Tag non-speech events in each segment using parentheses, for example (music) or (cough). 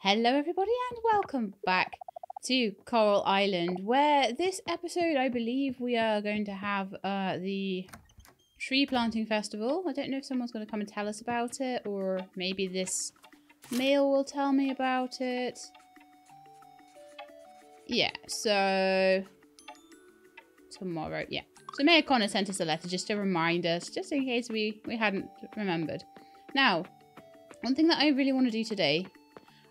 Hello, everybody, and welcome back to Coral Island, where this episode, I believe, we are going to have uh, the tree planting festival. I don't know if someone's going to come and tell us about it, or maybe this mail will tell me about it. Yeah, so tomorrow, yeah. So Mayor Connor sent us a letter just to remind us, just in case we, we hadn't remembered. Now, one thing that I really want to do today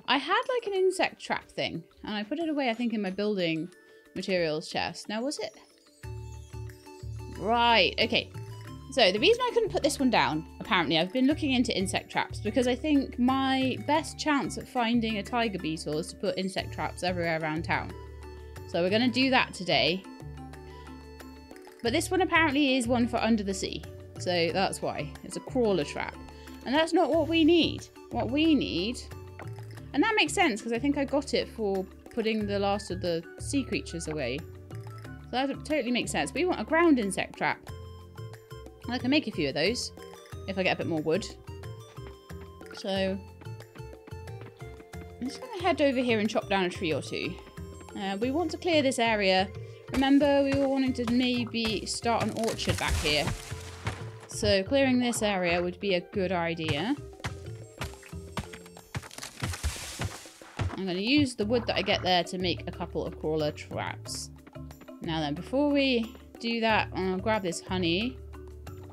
I had like an insect trap thing, and I put it away, I think, in my building materials chest. Now, was it? Right, okay. So, the reason I couldn't put this one down, apparently, I've been looking into insect traps because I think my best chance at finding a tiger beetle is to put insect traps everywhere around town. So, we're going to do that today. But this one apparently is one for under the sea. So, that's why. It's a crawler trap. And that's not what we need. What we need and that makes sense because I think I got it for putting the last of the sea creatures away. So that totally makes sense. We want a ground insect trap. I can make a few of those if I get a bit more wood. So I'm just going to head over here and chop down a tree or two. Uh, we want to clear this area. Remember, we were wanting to maybe start an orchard back here. So clearing this area would be a good idea. I'm going to use the wood that I get there to make a couple of crawler traps. Now then, before we do that, I'll grab this honey.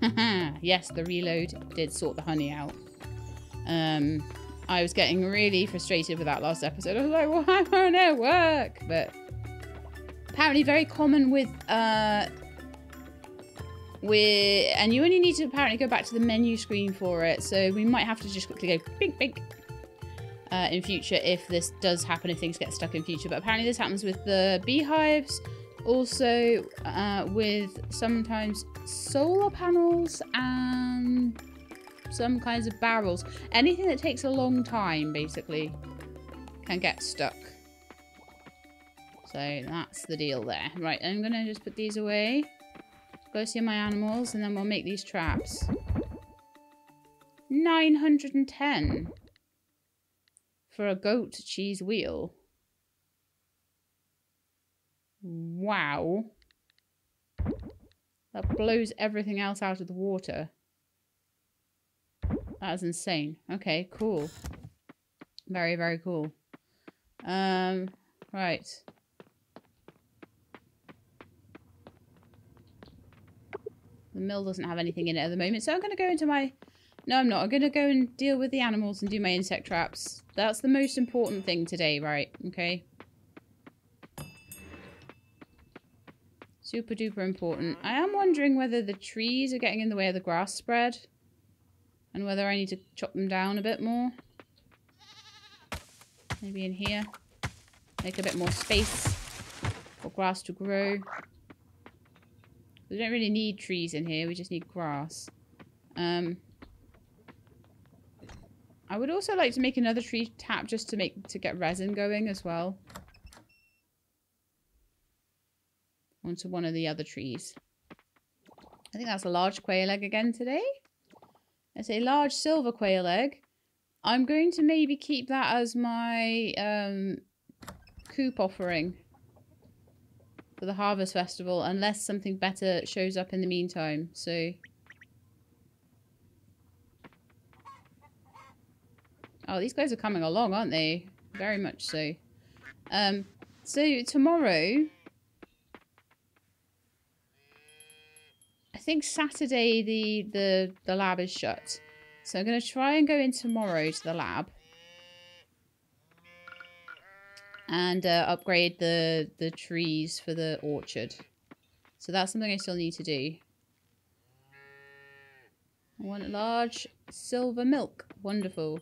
(laughs) yes, the reload did sort the honey out. Um, I was getting really frustrated with that last episode. I was like, (laughs) why won't it work? But apparently very common with... Uh, with, and you only need to apparently go back to the menu screen for it. So we might have to just quickly go bink, bink, uh, in future if this does happen, if things get stuck in future. But apparently this happens with the beehives, also uh, with sometimes solar panels and some kinds of barrels. Anything that takes a long time, basically, can get stuck. So that's the deal there. Right, I'm going to just put these away. Go see my animals, and then we'll make these traps. 910 for a goat cheese wheel. Wow. That blows everything else out of the water. That is insane. Okay, cool. Very, very cool. Um, right. The mill doesn't have anything in it at the moment, so I'm going to go into my no, I'm not. I'm going to go and deal with the animals and do my insect traps. That's the most important thing today, right? Okay. Super duper important. I am wondering whether the trees are getting in the way of the grass spread. And whether I need to chop them down a bit more. Maybe in here. Make a bit more space for grass to grow. We don't really need trees in here. We just need grass. Um, I would also like to make another tree tap just to make to get resin going as well. Onto one of the other trees. I think that's a large quail egg again today. It's a large silver quail egg. I'm going to maybe keep that as my um, coop offering for the Harvest Festival unless something better shows up in the meantime. So Oh, these guys are coming along, aren't they? Very much so. Um, so tomorrow... I think Saturday the, the, the lab is shut. So I'm going to try and go in tomorrow to the lab. And uh, upgrade the, the trees for the orchard. So that's something I still need to do. I want a large silver milk. Wonderful.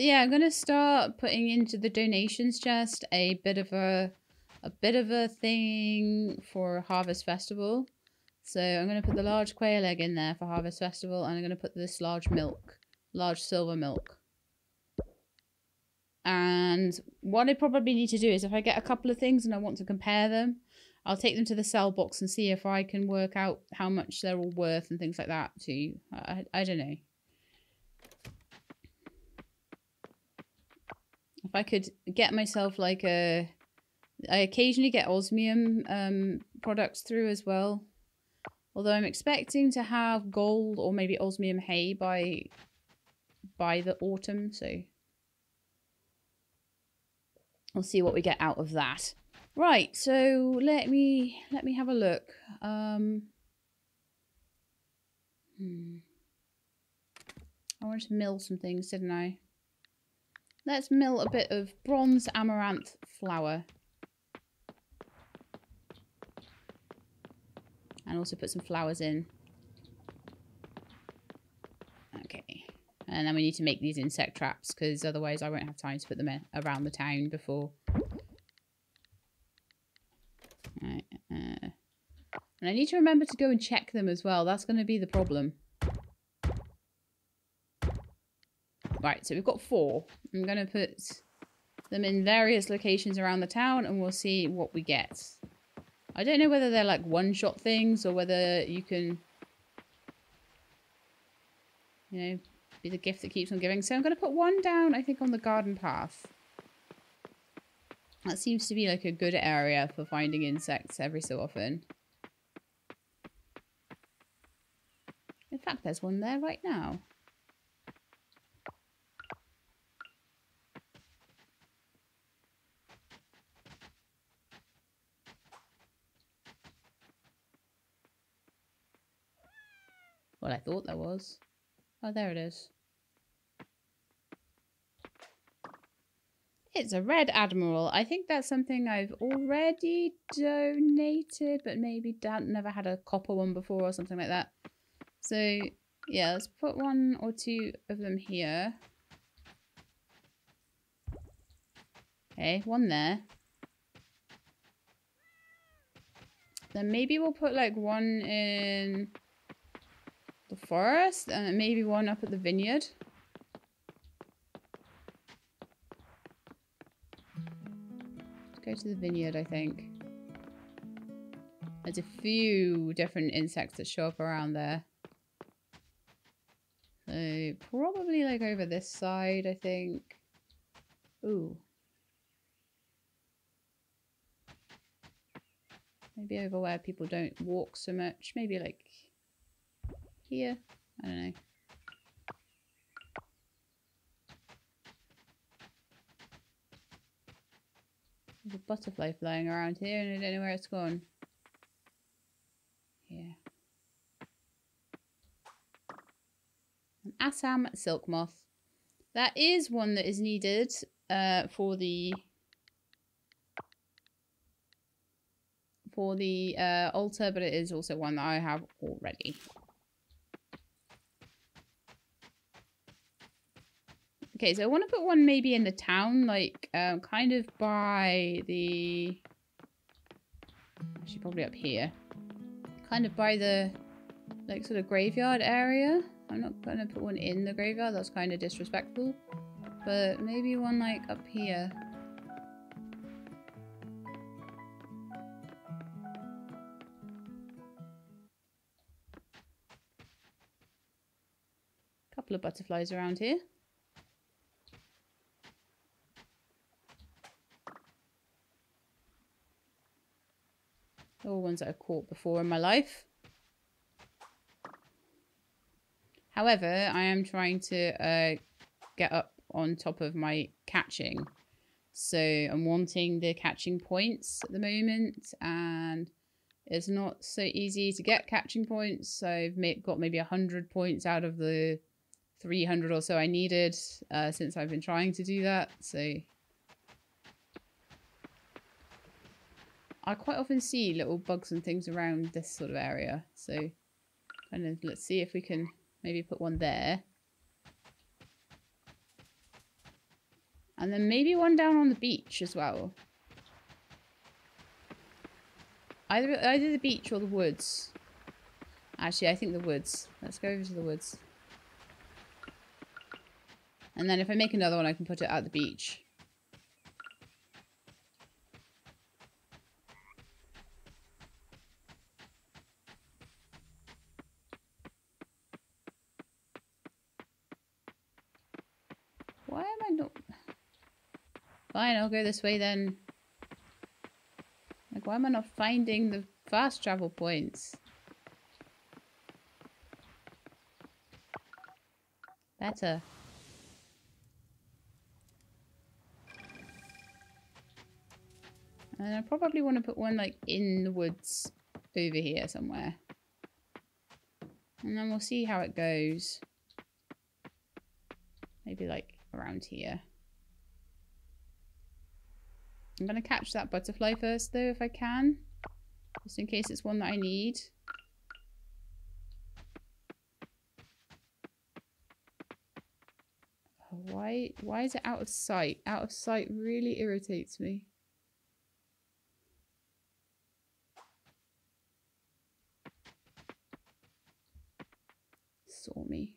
Yeah, I'm gonna start putting into the donations chest a bit of a a bit of a thing for Harvest Festival. So I'm gonna put the large quail egg in there for Harvest Festival, and I'm gonna put this large milk, large silver milk. And what I probably need to do is if I get a couple of things and I want to compare them, I'll take them to the sell box and see if I can work out how much they're all worth and things like that too. I, I don't know. If I could get myself like a... I occasionally get osmium um, products through as well. Although I'm expecting to have gold or maybe osmium hay by by the autumn, so we'll see what we get out of that. Right, so let me let me have a look. Um, hmm. I wanted to mill some things, didn't I? Let's mill a bit of bronze amaranth flour. And also put some flowers in. Okay. And then we need to make these insect traps because otherwise I won't have time to put them around the town before. Right. Uh, and I need to remember to go and check them as well. That's going to be the problem. Right, so we've got four. I'm going to put them in various locations around the town and we'll see what we get. I don't know whether they're like one-shot things or whether you can, you know, be the gift that keeps on giving. So I'm going to put one down, I think, on the garden path. That seems to be like a good area for finding insects every so often. In fact, there's one there right now. Well, I thought there was. Oh, there it is. It's a red admiral. I think that's something I've already donated, but maybe never had a copper one before or something like that. So, yeah, let's put one or two of them here. Okay, one there. Then maybe we'll put like one in the forest and maybe one up at the vineyard. Let's go to the vineyard, I think. There's a few different insects that show up around there. So probably like over this side, I think. Ooh. Maybe over where people don't walk so much. Maybe like here. I don't know. There's a butterfly flying around here and I don't know where it's gone. Here. An Assam silk moth. That is one that is needed uh, for the for the uh, altar, but it is also one that I have already. Okay, so I want to put one maybe in the town, like um, kind of by the... Actually, probably up here. Kind of by the, like, sort of graveyard area. I'm not going to put one in the graveyard, that's kind of disrespectful. But maybe one, like, up here. Couple of butterflies around here. All ones that I've caught before in my life. However, I am trying to uh, get up on top of my catching. So I'm wanting the catching points at the moment and it's not so easy to get catching points. So I've got maybe 100 points out of the 300 or so I needed uh, since I've been trying to do that. So I quite often see little bugs and things around this sort of area. So kind of let's see if we can maybe put one there. And then maybe one down on the beach as well. Either, either the beach or the woods. Actually, I think the woods. Let's go over to the woods. And then if I make another one, I can put it at the beach. Why am I not... Fine, I'll go this way then. Like, why am I not finding the fast travel points? Better. And I probably want to put one like in the woods over here somewhere. And then we'll see how it goes. Maybe like around here. I'm going to catch that butterfly first though if I can. Just in case it's one that I need. Why, why is it out of sight? Out of sight really irritates me. Saw me.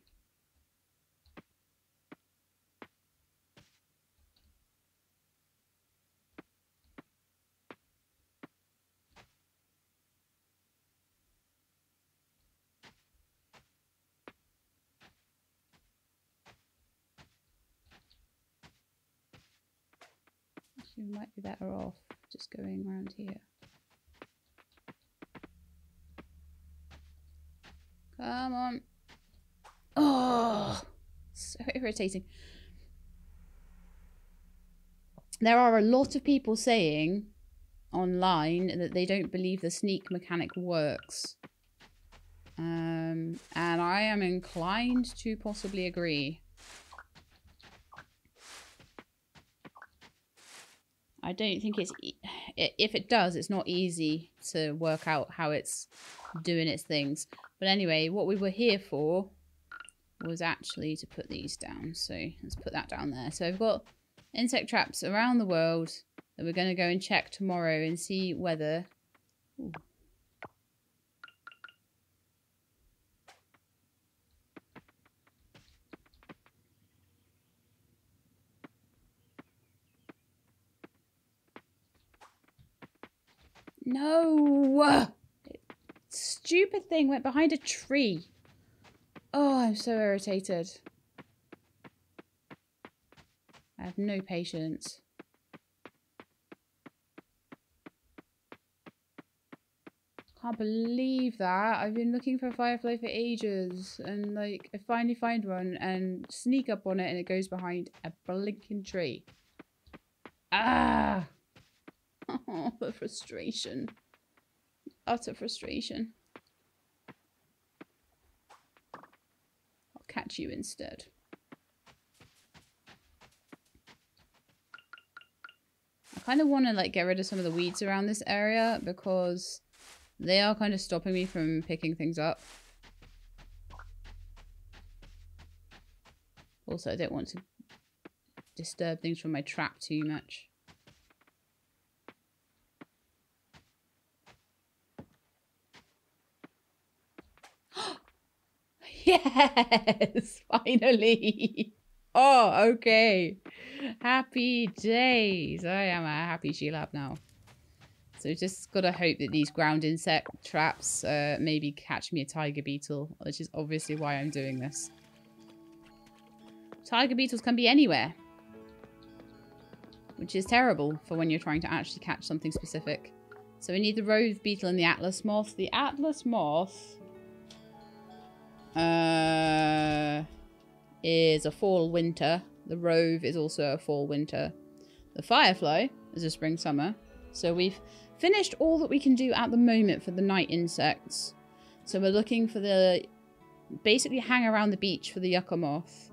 We might be better off just going around here. Come on. Oh, so (laughs) irritating. There are a lot of people saying online that they don't believe the sneak mechanic works. Um, and I am inclined to possibly agree. I don't think it's if it does, it's not easy to work out how it's doing its things. But anyway, what we were here for was actually to put these down. So let's put that down there. So I've got insect traps around the world that we're going to go and check tomorrow and see whether... Ooh. No! Stupid thing went behind a tree. Oh, I'm so irritated. I have no patience. Can't believe that. I've been looking for a firefly for ages and like I finally find one and sneak up on it and it goes behind a blinking tree. Ah! (laughs) Oh, the frustration. Utter frustration. I'll catch you instead. I kind of want to like get rid of some of the weeds around this area because they are kind of stopping me from picking things up. Also, I don't want to disturb things from my trap too much. Yes, (laughs) finally. Oh, okay. Happy days. I am a happy Shelab now. So just gotta hope that these ground insect traps uh, maybe catch me a tiger beetle, which is obviously why I'm doing this. Tiger beetles can be anywhere. Which is terrible for when you're trying to actually catch something specific. So we need the rove beetle and the atlas moth. The atlas moth uh, is a fall winter. The rove is also a fall winter. The firefly is a spring summer. So we've finished all that we can do at the moment for the night insects. So we're looking for the basically hang around the beach for the yucca moth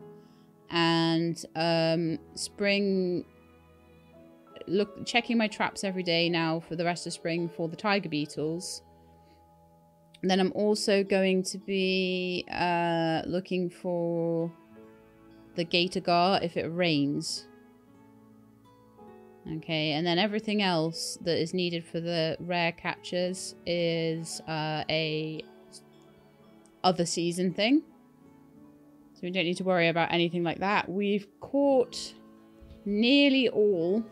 and um, spring look checking my traps every day now for the rest of spring for the tiger beetles then I'm also going to be uh, looking for the gator gar if it rains. Okay, and then everything else that is needed for the rare catches is uh, a other season thing. So we don't need to worry about anything like that. We've caught nearly all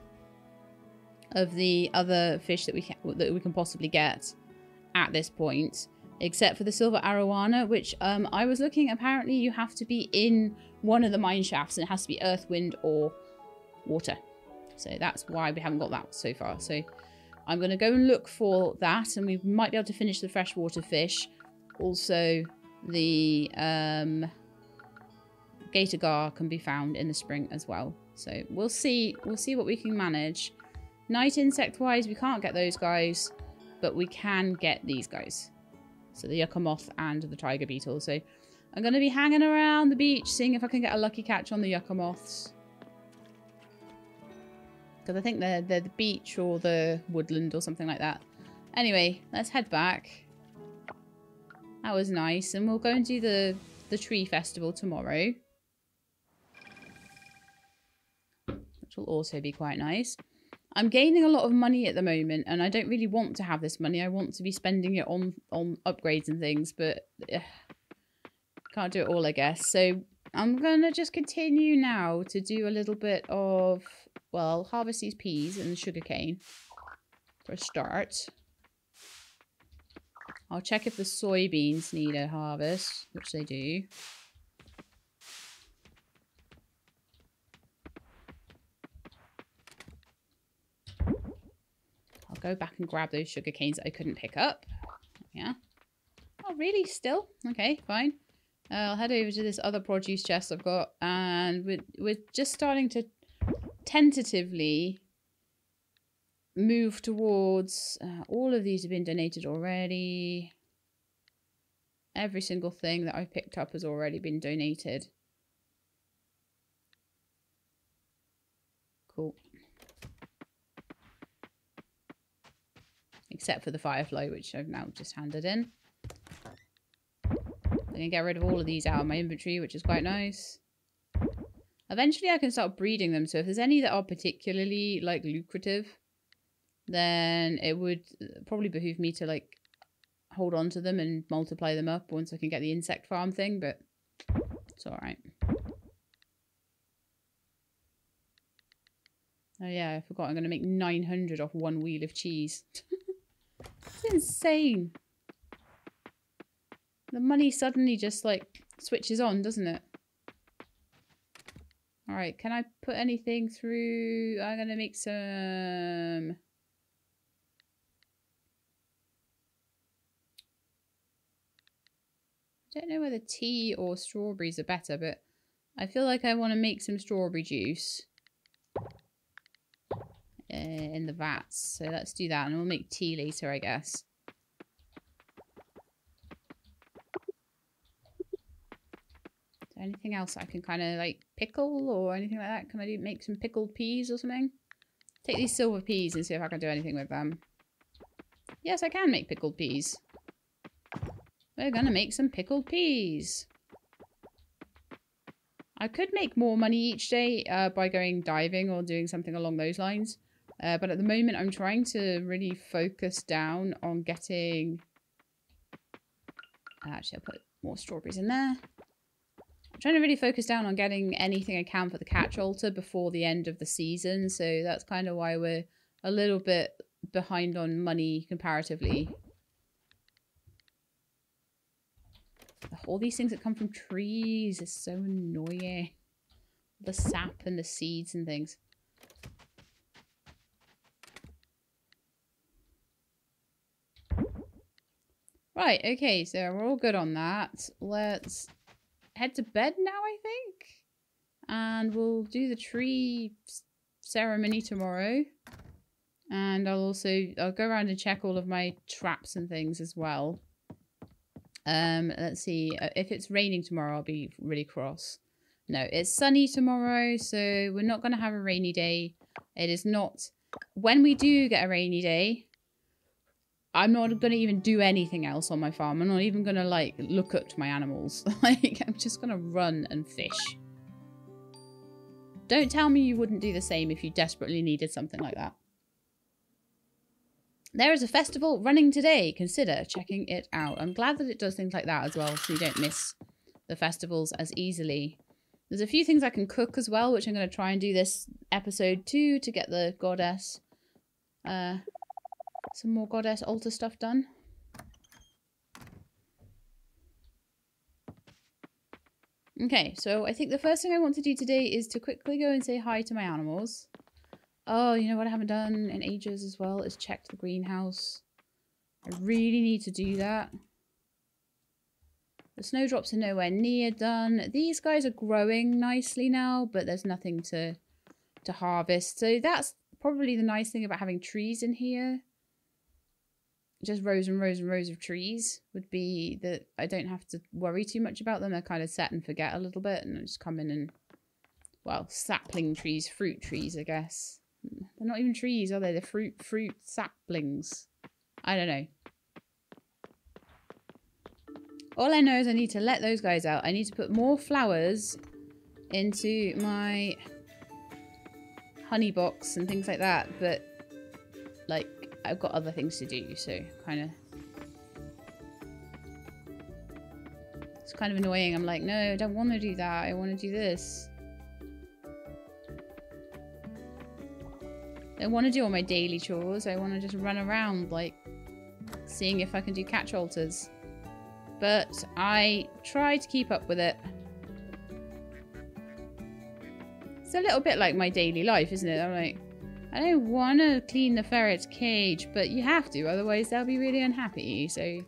of the other fish that we can, that we can possibly get at this point except for the silver arowana, which um, I was looking, apparently you have to be in one of the mine shafts and it has to be earth, wind, or water. So that's why we haven't got that so far. So I'm going to go and look for that and we might be able to finish the freshwater fish. Also, the um, gator gar can be found in the spring as well. So we'll see. We'll see what we can manage. Night insect wise, we can't get those guys, but we can get these guys. So the yucca moth and the tiger beetle. So I'm going to be hanging around the beach, seeing if I can get a lucky catch on the yucca moths. Because I think they're, they're the beach or the woodland or something like that. Anyway, let's head back. That was nice. And we'll go and do the, the tree festival tomorrow. Which will also be quite nice. I'm gaining a lot of money at the moment, and I don't really want to have this money. I want to be spending it on on upgrades and things, but ugh, can't do it all, I guess. So I'm gonna just continue now to do a little bit of well, harvest these peas and the sugarcane for a start. I'll check if the soybeans need a harvest, which they do. I'll go back and grab those sugar canes I couldn't pick up. Yeah. Oh, really? Still? Okay, fine. Uh, I'll head over to this other produce chest I've got. And we're, we're just starting to tentatively move towards... Uh, all of these have been donated already. Every single thing that I've picked up has already been donated. Cool. Except for the Firefly, which I've now just handed in. I can get rid of all of these out of my inventory, which is quite nice. Eventually I can start breeding them, so if there's any that are particularly, like, lucrative, then it would uh, probably behoove me to, like, hold on to them and multiply them up once I can get the insect farm thing, but it's alright. Oh yeah, I forgot I'm going to make 900 off one wheel of cheese. (laughs) It's insane. The money suddenly just like switches on, doesn't it? Alright, can I put anything through? I'm going to make some... I don't know whether tea or strawberries are better, but I feel like I want to make some strawberry juice. Uh, in the vats. So let's do that and we'll make tea later, I guess. anything else I can kind of like pickle or anything like that? Can I do, make some pickled peas or something? Take these silver peas and see if I can do anything with them. Yes, I can make pickled peas. We're gonna make some pickled peas. I could make more money each day uh, by going diving or doing something along those lines. Uh, but at the moment, I'm trying to really focus down on getting... Actually, I'll put more strawberries in there. I'm trying to really focus down on getting anything I can for the catch altar before the end of the season. So that's kind of why we're a little bit behind on money comparatively. All these things that come from trees is so annoying. The sap and the seeds and things. Right, okay, so we're all good on that. Let's head to bed now, I think. And we'll do the tree ceremony tomorrow. And I'll also, I'll go around and check all of my traps and things as well. Um, let's see, uh, if it's raining tomorrow, I'll be really cross. No, it's sunny tomorrow, so we're not going to have a rainy day. It is not, when we do get a rainy day, I'm not going to even do anything else on my farm. I'm not even going to, like, look at my animals. (laughs) like, I'm just going to run and fish. Don't tell me you wouldn't do the same if you desperately needed something like that. There is a festival running today. Consider checking it out. I'm glad that it does things like that as well, so you don't miss the festivals as easily. There's a few things I can cook as well, which I'm going to try and do this episode too to get the goddess uh, some more goddess altar stuff done. Okay, so I think the first thing I want to do today is to quickly go and say hi to my animals. Oh, you know what I haven't done in ages as well is checked the greenhouse. I really need to do that. The snowdrops are nowhere near done. These guys are growing nicely now, but there's nothing to to harvest. So that's probably the nice thing about having trees in here. Just rows and rows and rows of trees would be that I don't have to worry too much about them. They're kind of set and forget a little bit and I just come in and, well, sapling trees, fruit trees, I guess. They're not even trees, are they? They're fruit, fruit saplings. I don't know. All I know is I need to let those guys out. I need to put more flowers into my honey box and things like that. But, like, I've got other things to do, so kind of... It's kind of annoying. I'm like, no, I don't want to do that. I want to do this. I want to do all my daily chores. I want to just run around, like, seeing if I can do catch altars. But I try to keep up with it. It's a little bit like my daily life, isn't it? I'm like, I don't want to clean the ferret's cage, but you have to, otherwise they'll be really unhappy, so...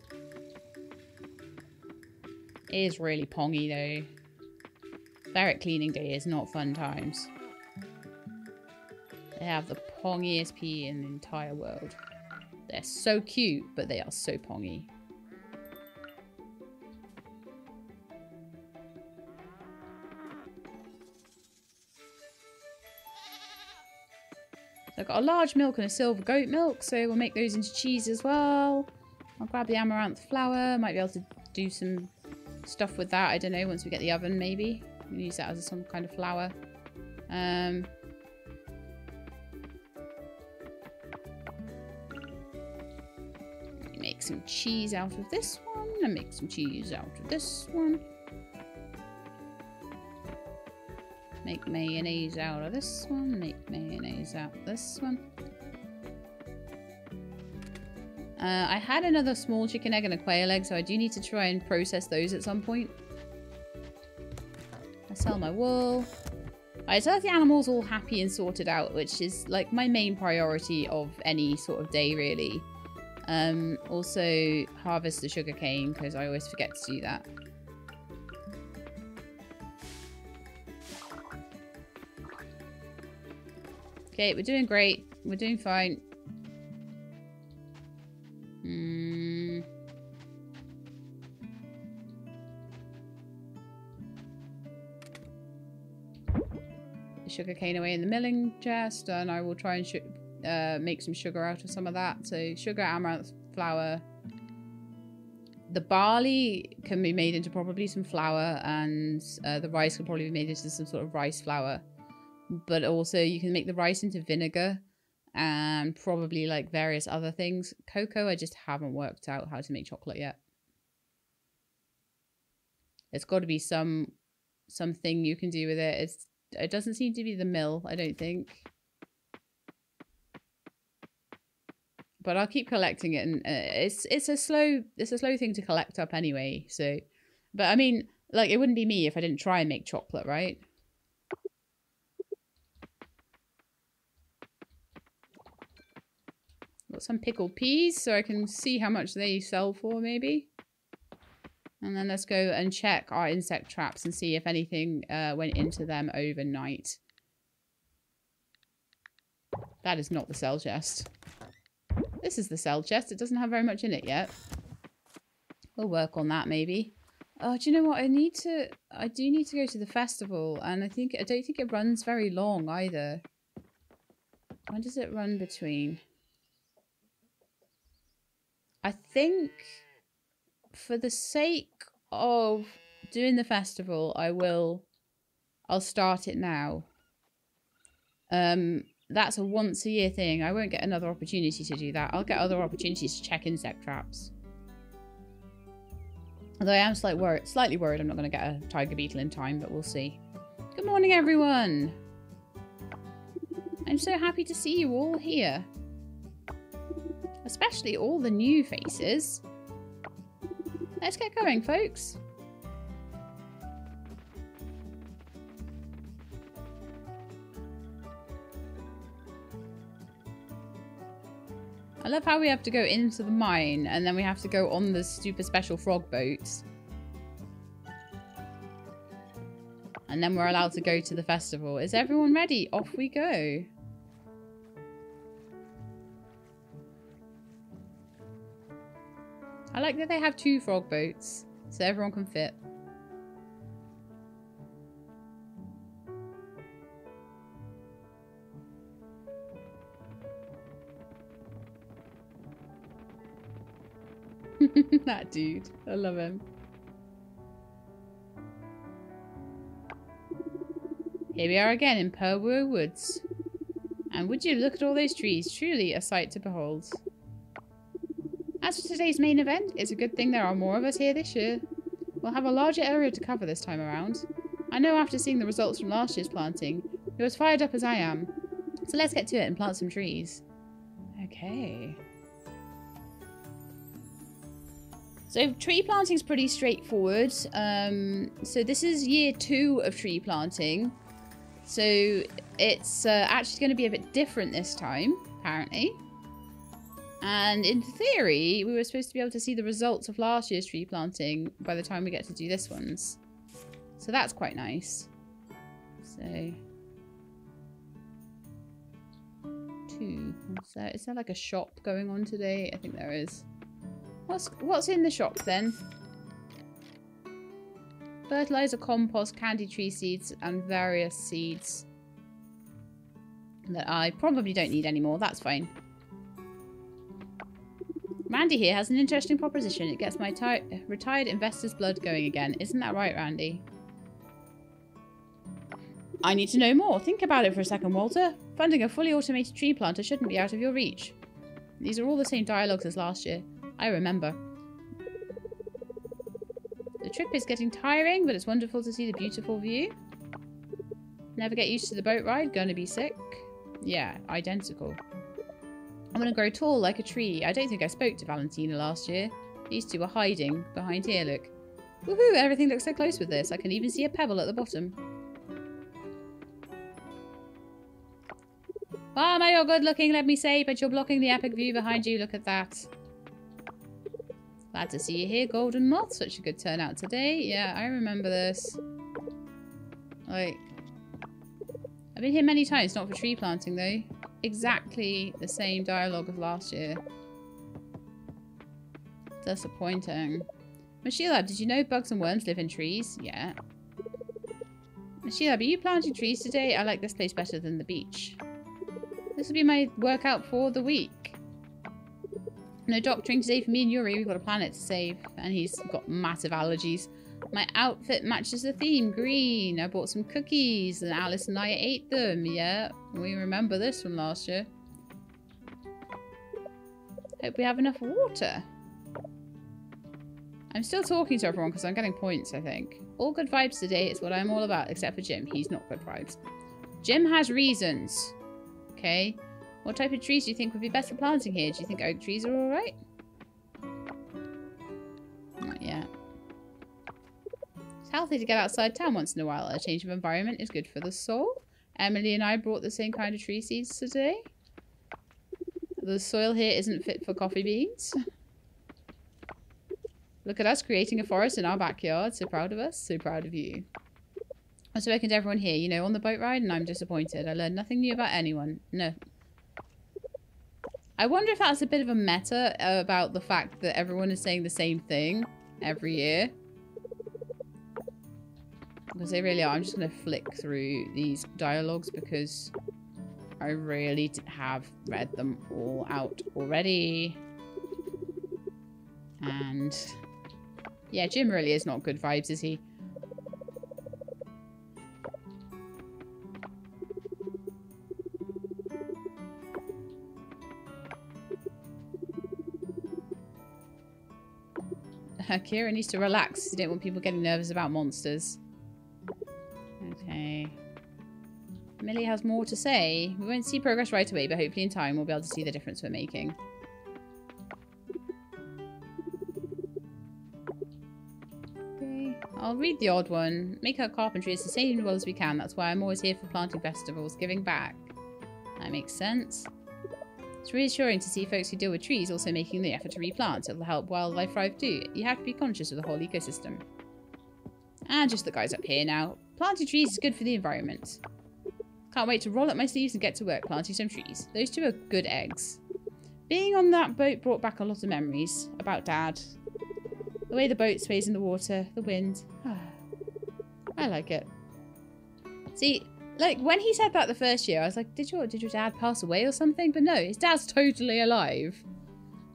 It is really pongy, though. Ferret cleaning day is not fun times. They have the pongiest pee in the entire world. They're so cute, but they are so pongy. I've got a large milk and a silver goat milk, so we'll make those into cheese as well. I'll grab the amaranth flour. Might be able to do some stuff with that. I don't know, once we get the oven, maybe. We'll use that as some kind of flour. Um, make some cheese out of this one and make some cheese out of this one. Make mayonnaise out of this one. Make mayonnaise out this one. Uh, I had another small chicken egg and a quail egg, so I do need to try and process those at some point. I sell my wool. I so the animals all happy and sorted out, which is like my main priority of any sort of day, really. Um, also, harvest the sugarcane because I always forget to do that. Okay, we're doing great. We're doing fine. Hmm. Sugar cane away in the milling chest, and I will try and uh, make some sugar out of some of that. So sugar, amaranth, flour. The barley can be made into probably some flour, and uh, the rice can probably be made into some sort of rice flour but also you can make the rice into vinegar and probably like various other things. Cocoa, I just haven't worked out how to make chocolate yet. It's got to be some something you can do with it. It's it doesn't seem to be the mill, I don't think. But I'll keep collecting it, and uh, it's it's a slow it's a slow thing to collect up anyway. So, but I mean, like it wouldn't be me if I didn't try and make chocolate, right? Got some pickled peas so I can see how much they sell for maybe. And then let's go and check our insect traps and see if anything uh, went into them overnight. That is not the sell chest. This is the sell chest. It doesn't have very much in it yet. We'll work on that maybe. Oh, do you know what? I need to... I do need to go to the festival. And I think... I don't think it runs very long either. When does it run between? I think for the sake of doing the festival, I will I'll start it now. Um that's a once a year thing. I won't get another opportunity to do that. I'll get other opportunities to check insect traps. Although I am slightly worried, slightly worried I'm not going to get a tiger beetle in time, but we'll see. Good morning, everyone. I'm so happy to see you all here especially all the new faces. Let's get going, folks. I love how we have to go into the mine and then we have to go on the super special frog boat. And then we're allowed to go to the festival. Is everyone ready? Off we go. I like that they have two frog boats so everyone can fit. (laughs) that dude. I love him. Here we are again in Purwood Woods. And would you look at all those trees, truly a sight to behold. As for today's main event, it's a good thing there are more of us here this year. We'll have a larger area to cover this time around. I know after seeing the results from last year's planting, you're as fired up as I am. So let's get to it and plant some trees. Okay. So tree planting is pretty straightforward. Um, so this is year two of tree planting. So it's uh, actually going to be a bit different this time, apparently. And in theory, we were supposed to be able to see the results of last year's tree planting by the time we get to do this one's. So that's quite nice. So... Two. Is there, like a shop going on today? I think there is. What's what's in the shop then? Fertilizer, compost, candy tree seeds, and various seeds that I probably don't need anymore. That's fine. Randy here has an interesting proposition. It gets my retired investor's blood going again. Isn't that right, Randy? I need to know more. Think about it for a second, Walter. Funding a fully automated tree planter shouldn't be out of your reach. These are all the same dialogues as last year. I remember. The trip is getting tiring, but it's wonderful to see the beautiful view. Never get used to the boat ride. Gonna be sick. Yeah, identical. I'm gonna grow tall like a tree. I don't think I spoke to Valentina last year. These two are hiding behind here, look. Woohoo, everything looks so close with this. I can even see a pebble at the bottom. Ah, Farmer, you're good looking, let me say, but you're blocking the epic view behind you. Look at that. Glad to see you here, Golden Moth. Such a good turnout today. Yeah, I remember this. Like, I've been here many times, not for tree planting though. Exactly the same dialogue as last year. Disappointing. Machilab, did you know bugs and worms live in trees? Yeah. Machilab, are you planting trees today? I like this place better than the beach. This will be my workout for the week. No doctoring today for me and Yuri. We've got a planet to save. And he's got massive allergies. My outfit matches the theme. Green. I bought some cookies. And Alice and I ate them. Yeah. We remember this from last year. Hope we have enough water. I'm still talking to everyone because I'm getting points, I think. All good vibes today is what I'm all about, except for Jim. He's not good vibes. Jim has reasons. Okay. What type of trees do you think would be best for planting here? Do you think oak trees are alright? It's healthy to get outside town once in a while. A change of environment is good for the soul. Emily and I brought the same kind of tree seeds today. The soil here isn't fit for coffee beans. Look at us creating a forest in our backyard. So proud of us. So proud of you. I've spoken to everyone here, you know, on the boat ride, and I'm disappointed. I learned nothing new about anyone. No, I wonder if that's a bit of a meta about the fact that everyone is saying the same thing every year. Because they really are. I'm just going to flick through these dialogues because I really have read them all out already. And yeah, Jim really is not good vibes, is he? Uh, Kira needs to relax. She don't want people getting nervous about monsters. Okay. Millie has more to say. We won't see progress right away, but hopefully in time we'll be able to see the difference we're making. Okay. I'll read the odd one. Make our carpentry as sustainable as we can. That's why I'm always here for planting festivals, giving back. That makes sense. It's reassuring to see folks who deal with trees also making the effort to replant. It'll help wildlife thrive too. You have to be conscious of the whole ecosystem. And just the guys up here now. Planting trees is good for the environment. Can't wait to roll up my sleeves and get to work planting some trees. Those two are good eggs. Being on that boat brought back a lot of memories about Dad. The way the boat sways in the water, the wind. (sighs) I like it. See, like when he said that the first year, I was like, did your did your dad pass away or something? But no, his dad's totally alive.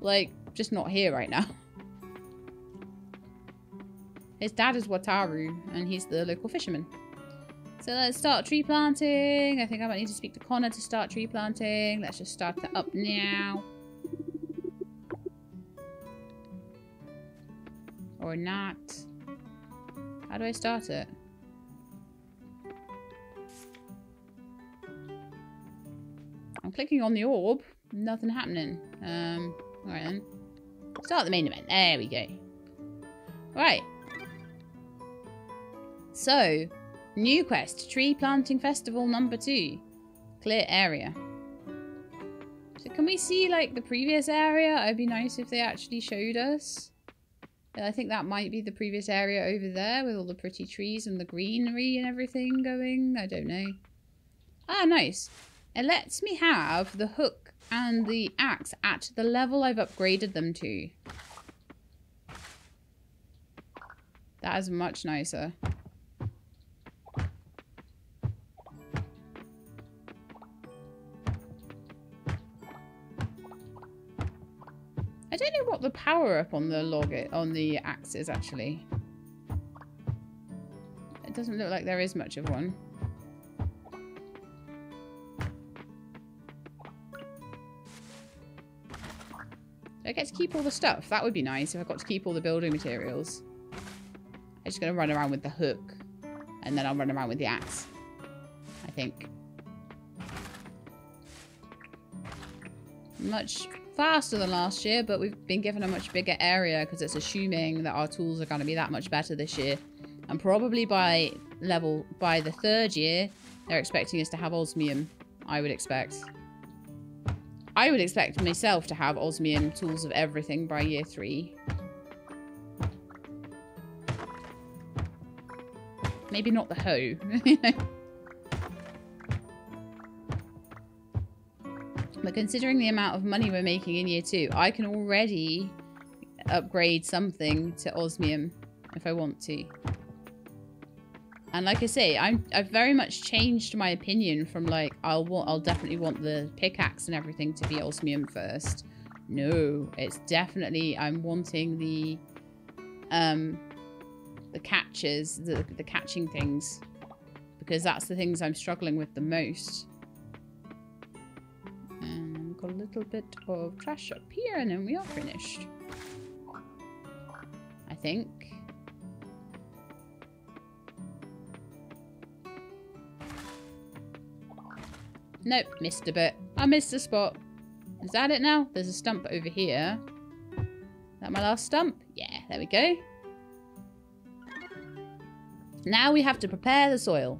Like, just not here right now. (laughs) His dad is Wataru, and he's the local fisherman. So let's start tree planting. I think I might need to speak to Connor to start tree planting. Let's just start that up now. Or not. How do I start it? I'm clicking on the orb. Nothing happening. Um, alright then. Start the main event. There we go. Right. So, new quest. Tree Planting Festival number two. Clear area. So can we see, like, the previous area? It'd be nice if they actually showed us. I think that might be the previous area over there with all the pretty trees and the greenery and everything going. I don't know. Ah, nice. It lets me have the hook and the axe at the level I've upgraded them to. That is much nicer. Power up on the log on the axes actually. It doesn't look like there is much of one. I get to keep all the stuff? That would be nice if I got to keep all the building materials. I'm just going to run around with the hook. And then I'll run around with the axe. I think. Much faster than last year, but we've been given a much bigger area because it's assuming that our tools are going to be that much better this year. And probably by level, by the third year, they're expecting us to have osmium, I would expect. I would expect myself to have osmium tools of everything by year three. Maybe not the hoe. (laughs) but considering the amount of money we're making in year two, I can already upgrade something to osmium if I want to. And like I say, I'm I've very much changed my opinion from like I'll want I'll definitely want the pickaxe and everything to be osmium first. No, it's definitely I'm wanting the um the catches, the the catching things. Because that's the things I'm struggling with the most. A little bit of trash up here and then we are finished. I think. Nope, missed a bit. I missed a spot. Is that it now? There's a stump over here. Is that my last stump? Yeah, there we go. Now we have to prepare the soil.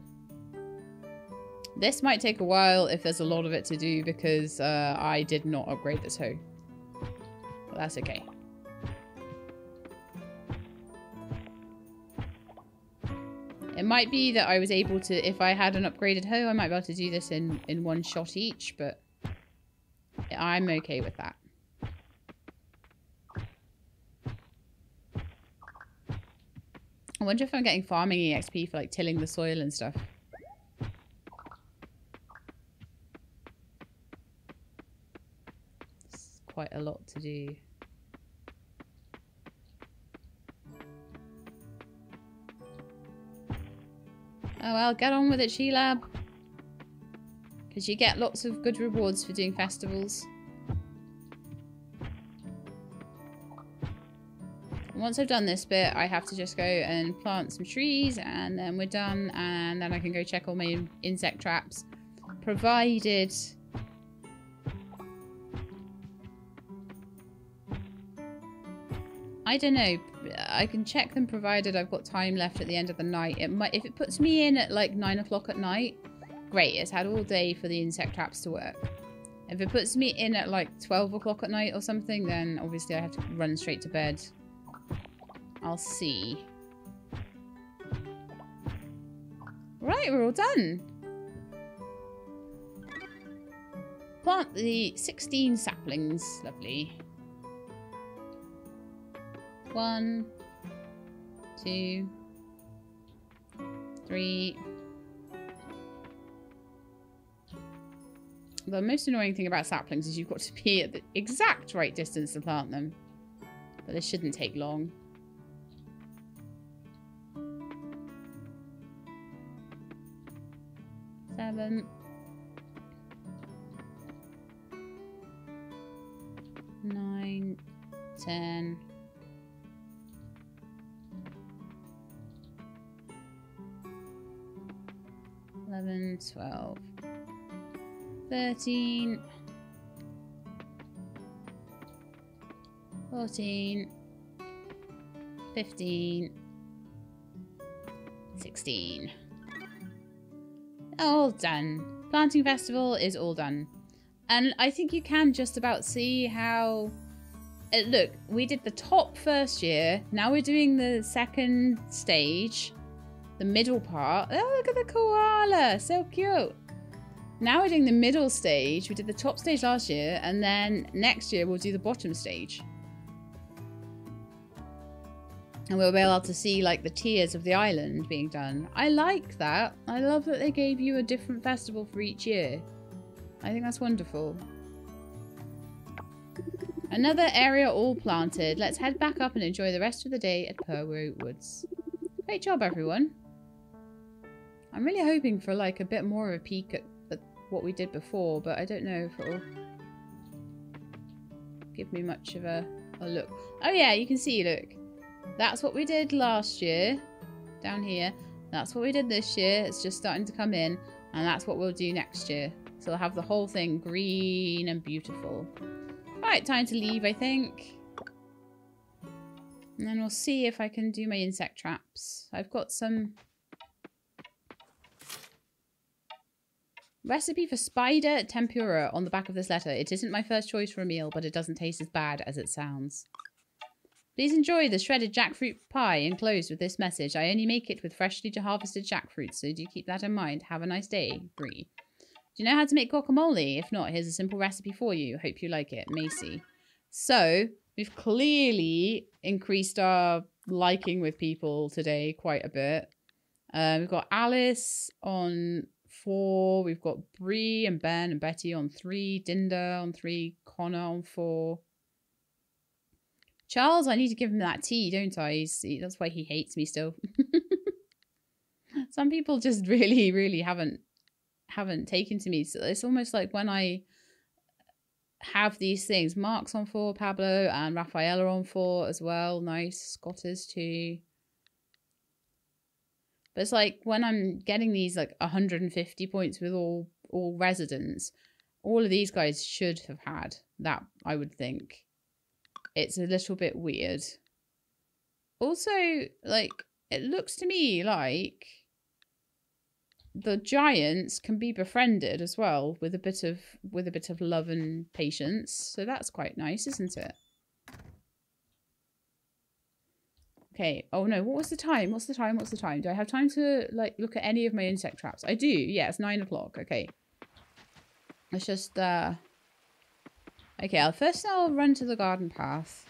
This might take a while if there's a lot of it to do because uh, I did not upgrade this hoe. But that's okay. It might be that I was able to, if I had an upgraded hoe, I might be able to do this in, in one shot each, but I'm okay with that. I wonder if I'm getting farming EXP for like tilling the soil and stuff. It's quite a lot to do. Oh well, get on with it, Sheila. Because you get lots of good rewards for doing festivals. Once I've done this bit, I have to just go and plant some trees and then we're done and then I can go check all my insect traps. Provided... I don't know. I can check them provided I've got time left at the end of the night. It might, if it puts me in at like 9 o'clock at night, great. It's had all day for the insect traps to work. If it puts me in at like 12 o'clock at night or something, then obviously I have to run straight to bed. I'll see. Right, we're all done. Plant the 16 saplings. Lovely. One, two, three. The most annoying thing about saplings is you've got to be at the exact right distance to plant them. But this shouldn't take long. Seven. Nine. Ten. 11, 12, 13, 14, 15, 16. All done. Planting festival is all done. And I think you can just about see how... Uh, look, we did the top first year. Now we're doing the second stage the middle part. Oh, look at the koala. So cute. Now we're doing the middle stage. We did the top stage last year, and then next year we'll do the bottom stage. And we'll be able to see like the tiers of the island being done. I like that. I love that they gave you a different festival for each year. I think that's wonderful. Another area all planted. Let's head back up and enjoy the rest of the day at Purwood Woods. Great job, everyone. I'm really hoping for like a bit more of a peek at, at what we did before, but I don't know if it'll give me much of a, a look. Oh yeah, you can see, look. That's what we did last year, down here. That's what we did this year. It's just starting to come in, and that's what we'll do next year. So we'll have the whole thing green and beautiful. Right, time to leave, I think. And then we'll see if I can do my insect traps. I've got some Recipe for spider tempura on the back of this letter. It isn't my first choice for a meal, but it doesn't taste as bad as it sounds. Please enjoy the shredded jackfruit pie enclosed with this message. I only make it with freshly harvested jackfruit, so do keep that in mind. Have a nice day, Bree. Do you know how to make guacamole? If not, here's a simple recipe for you. Hope you like it. Macy. So, we've clearly increased our liking with people today quite a bit. Uh, we've got Alice on four. We've got Bree and Ben and Betty on three. Dinda on three. Connor on four. Charles, I need to give him that tea, don't I? See, that's why he hates me still. (laughs) Some people just (laughs) really, really haven't haven't taken to me. So it's almost like when I have these things. Mark's on four, Pablo and Rafaela on four as well. Nice. Scott is too. But it's like when I'm getting these like 150 points with all all residents, all of these guys should have had that, I would think. It's a little bit weird. Also, like, it looks to me like the giants can be befriended as well with a bit of with a bit of love and patience. So that's quite nice, isn't it? Okay. Oh no, what was the time? What's the time? What's the time? Do I have time to like look at any of my insect traps? I do. Yeah, it's nine o'clock. Okay. Let's just uh Okay, I'll first I'll run to the garden path.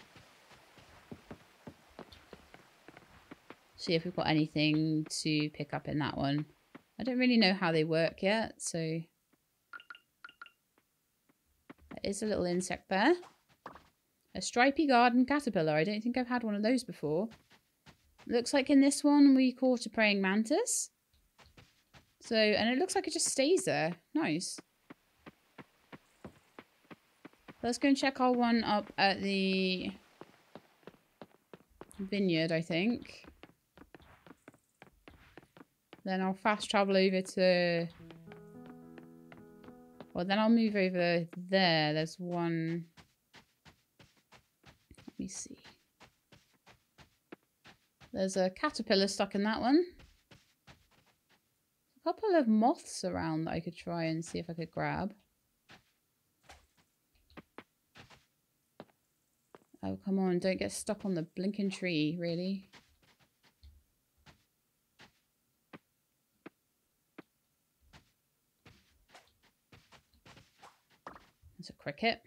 See if we've got anything to pick up in that one. I don't really know how they work yet, so there is a little insect there. A stripy garden caterpillar. I don't think I've had one of those before. Looks like in this one we caught a praying mantis. So, and it looks like it just stays there. Nice. Let's go and check our one up at the vineyard, I think. Then I'll fast travel over to... Well, then I'll move over there. There's one... There's a caterpillar stuck in that one. A couple of moths around that I could try and see if I could grab. Oh, come on. Don't get stuck on the blinking tree, really. It's a cricket.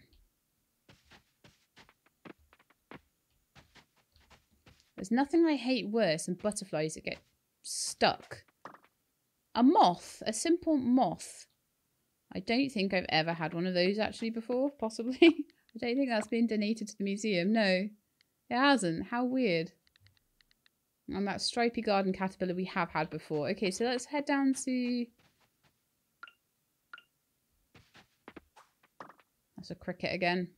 There's nothing I hate worse than butterflies that get stuck. A moth. A simple moth. I don't think I've ever had one of those actually before, (laughs) possibly. I don't think that's been donated to the museum. No, it hasn't. How weird. And that stripy garden caterpillar we have had before. Okay, so let's head down to... That's a cricket again.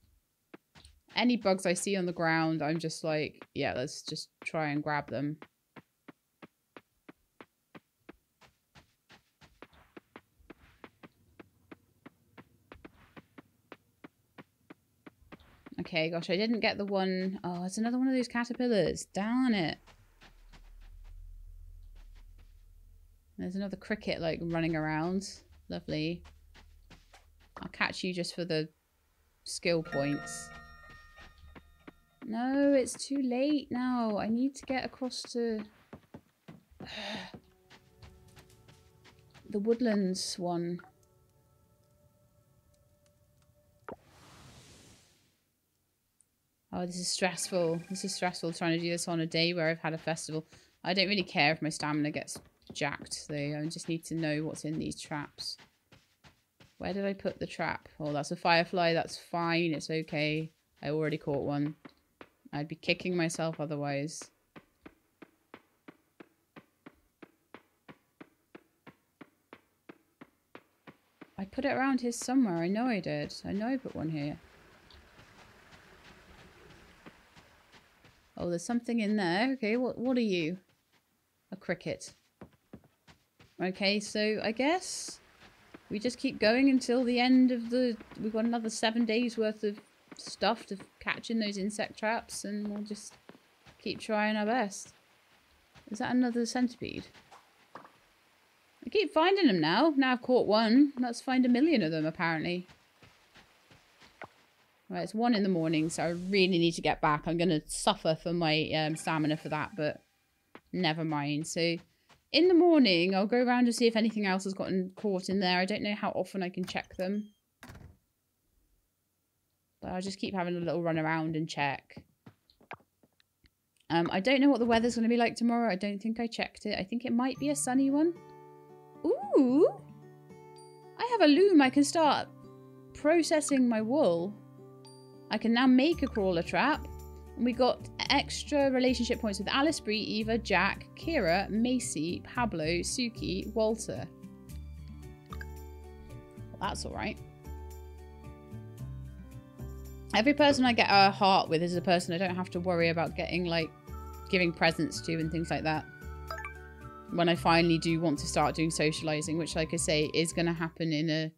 Any bugs I see on the ground, I'm just like, yeah, let's just try and grab them. Okay, gosh, I didn't get the one... Oh, it's another one of those caterpillars. Darn it. There's another cricket, like, running around. Lovely. I'll catch you just for the skill points. No, it's too late now. I need to get across to... (sighs) the woodlands one. Oh, this is stressful. This is stressful trying to do this on a day where I've had a festival. I don't really care if my stamina gets jacked, though. I just need to know what's in these traps. Where did I put the trap? Oh, that's a firefly. That's fine. It's okay. I already caught one. I'd be kicking myself otherwise. I put it around here somewhere. I know I did. I know I put one here. Oh, there's something in there. Okay, what, what are you? A cricket. Okay, so I guess we just keep going until the end of the... We've got another seven days worth of stuff to catch in those insect traps and we'll just keep trying our best. Is that another centipede? I keep finding them now. Now I've caught one. Let's find a million of them, apparently. Right, it's one in the morning, so I really need to get back. I'm going to suffer for my um, stamina for that, but never mind. So in the morning, I'll go around and see if anything else has gotten caught in there. I don't know how often I can check them. But I'll just keep having a little run around and check. Um, I don't know what the weather's going to be like tomorrow. I don't think I checked it. I think it might be a sunny one. Ooh! I have a loom. I can start processing my wool. I can now make a crawler trap. And we got extra relationship points with Alice Bree, Eva, Jack, Kira, Macy, Pablo, Suki, Walter. Well, that's alright. Every person I get a heart with is a person I don't have to worry about getting, like, giving presents to and things like that. When I finally do want to start doing socializing, which, like I say, is going to happen in a,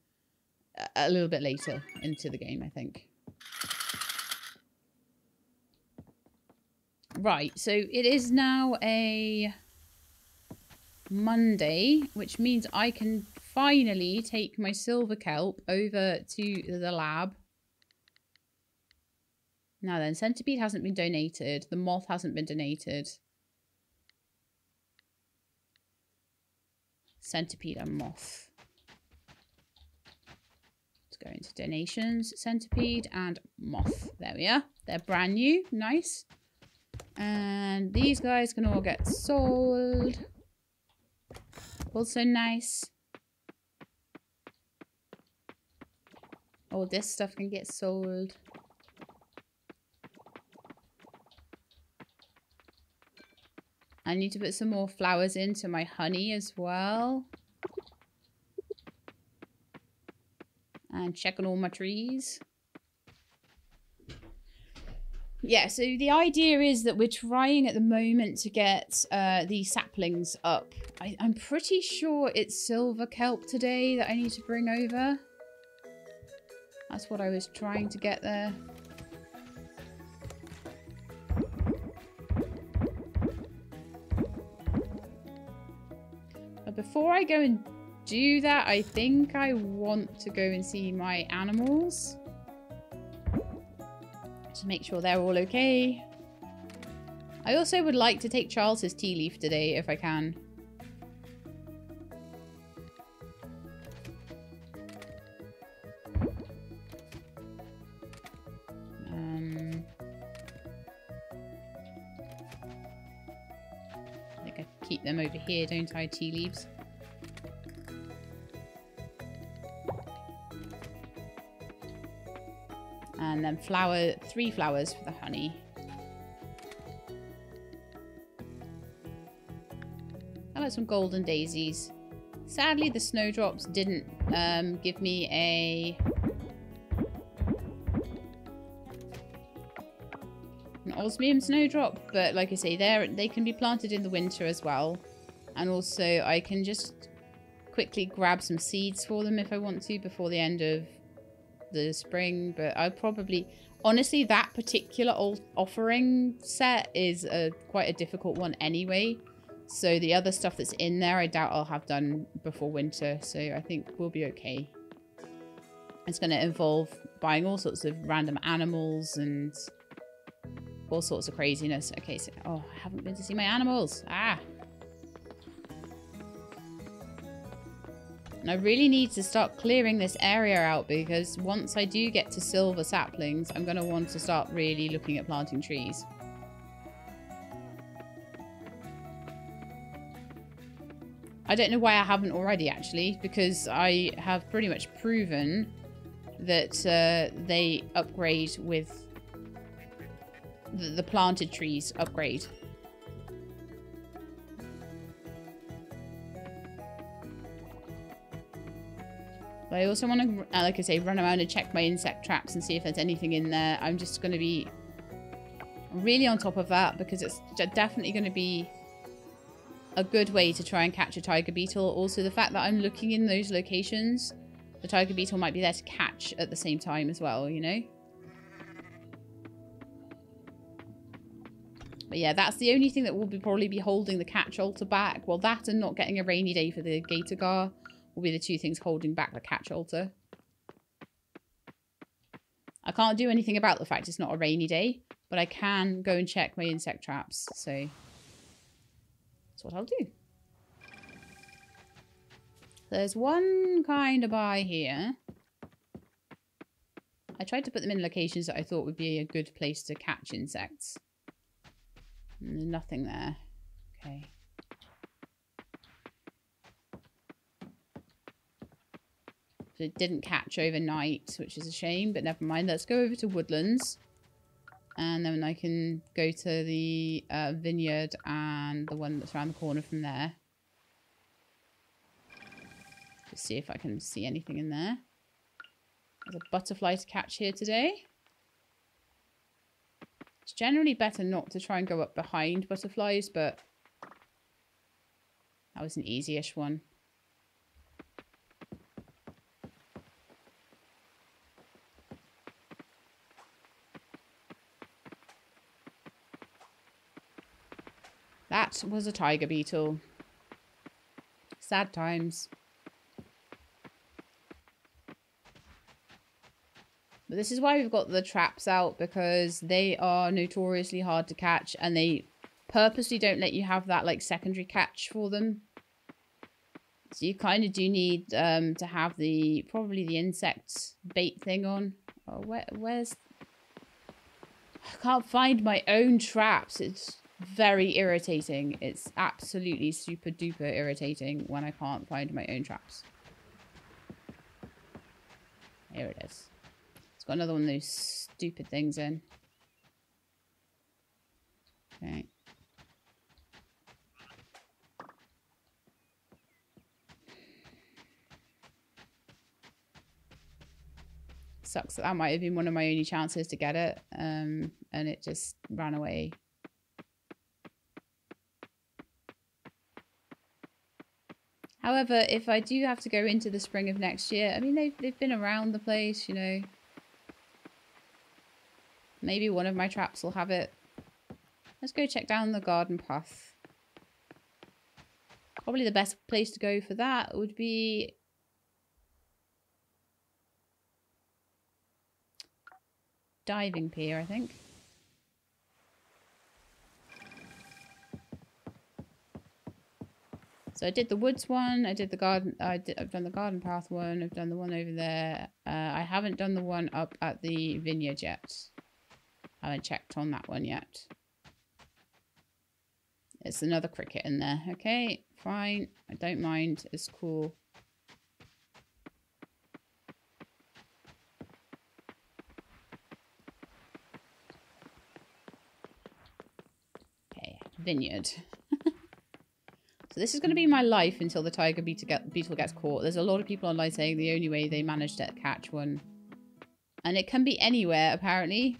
a little bit later into the game, I think. Right, so it is now a Monday, which means I can finally take my silver kelp over to the lab. Now then, centipede hasn't been donated. The moth hasn't been donated. Centipede and moth. Let's go into donations. Centipede and moth. There we are. They're brand new. Nice. And these guys can all get sold. Also nice. All this stuff can get sold. I need to put some more flowers into my honey as well. And check on all my trees yeah, so the idea is that we're trying at the moment to get uh, these saplings up. I, I'm pretty sure it's silver kelp today that I need to bring over. That's what I was trying to get there. Before I go and do that, I think I want to go and see my animals to make sure they're all okay. I also would like to take Charles's tea leaf today if I can. Um, I think I keep them over here, don't I, tea leaves? And then flower, three flowers for the honey. I like some golden daisies. Sadly, the snowdrops didn't um, give me a... An osmium snowdrop, but like I say, they they can be planted in the winter as well. And also, I can just quickly grab some seeds for them if I want to before the end of the spring. But I probably... Honestly, that particular offering set is a, quite a difficult one anyway. So the other stuff that's in there, I doubt I'll have done before winter. So I think we'll be okay. It's going to involve buying all sorts of random animals and all sorts of craziness. Okay, so... Oh, I haven't been to see my animals. Ah. And I really need to start clearing this area out because once I do get to silver saplings, I'm going to want to start really looking at planting trees. I don't know why I haven't already, actually, because I have pretty much proven that uh, they upgrade with the, the planted trees upgrade. But I also want to, uh, like I say, run around and check my insect traps and see if there's anything in there. I'm just going to be really on top of that because it's definitely going to be a good way to try and catch a tiger beetle. Also, the fact that I'm looking in those locations, the tiger beetle might be there to catch at the same time as well, you know? But yeah, that's the only thing that will be probably be holding the catch altar back. Well, that and not getting a rainy day for the gator gar will be the two things holding back the catch altar. I can't do anything about the fact it's not a rainy day, but I can go and check my insect traps, so that's what I'll do. There's one kind of by here. I tried to put them in locations that I thought would be a good place to catch insects. There's nothing there. Okay. So it didn't catch overnight, which is a shame, but never mind. Let's go over to Woodlands. And then I can go to the uh, vineyard and the one that's around the corner from there. Just see if I can see anything in there. There's a butterfly to catch here today. It's generally better not to try and go up behind butterflies, but that was an easy-ish one. That was a tiger beetle. Sad times. But this is why we've got the traps out because they are notoriously hard to catch and they purposely don't let you have that like secondary catch for them. So you kind of do need um, to have the probably the insect bait thing on. Oh, where, where's... I can't find my own traps. It's very irritating. It's absolutely super duper irritating when I can't find my own traps. Here it is. It's got another one of those stupid things in. Okay. Sucks that that might have been one of my only chances to get it. Um, and it just ran away. However, if I do have to go into the spring of next year, I mean, they've, they've been around the place, you know. Maybe one of my traps will have it. Let's go check down the garden path. Probably the best place to go for that would be... diving pier, I think. So I did the woods one. I did the garden. I did, I've done the garden path one. I've done the one over there. Uh, I haven't done the one up at the vineyard yet. I haven't checked on that one yet. It's another cricket in there. Okay, fine. I don't mind. It's cool. Okay, vineyard. So this is going to be my life until the tiger beetle, get, beetle gets caught. There's a lot of people online saying the only way they managed to catch one. And it can be anywhere, apparently.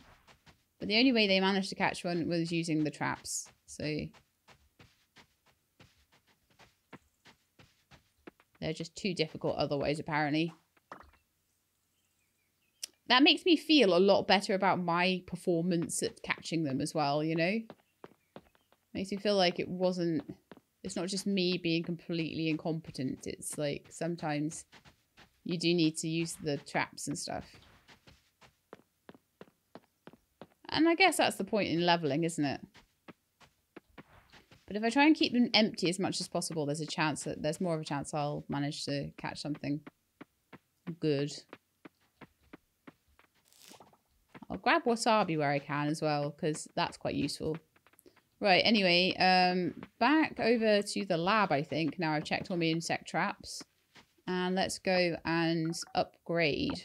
But the only way they managed to catch one was using the traps. So... They're just too difficult otherwise, apparently. That makes me feel a lot better about my performance at catching them as well, you know? Makes me feel like it wasn't it's not just me being completely incompetent. It's like sometimes you do need to use the traps and stuff. And I guess that's the point in leveling, isn't it? But if I try and keep them empty as much as possible, there's a chance that there's more of a chance I'll manage to catch something good. I'll grab wasabi where I can as well, because that's quite useful. Right, anyway, um, back over to the lab, I think. Now I've checked all my insect traps. And let's go and upgrade.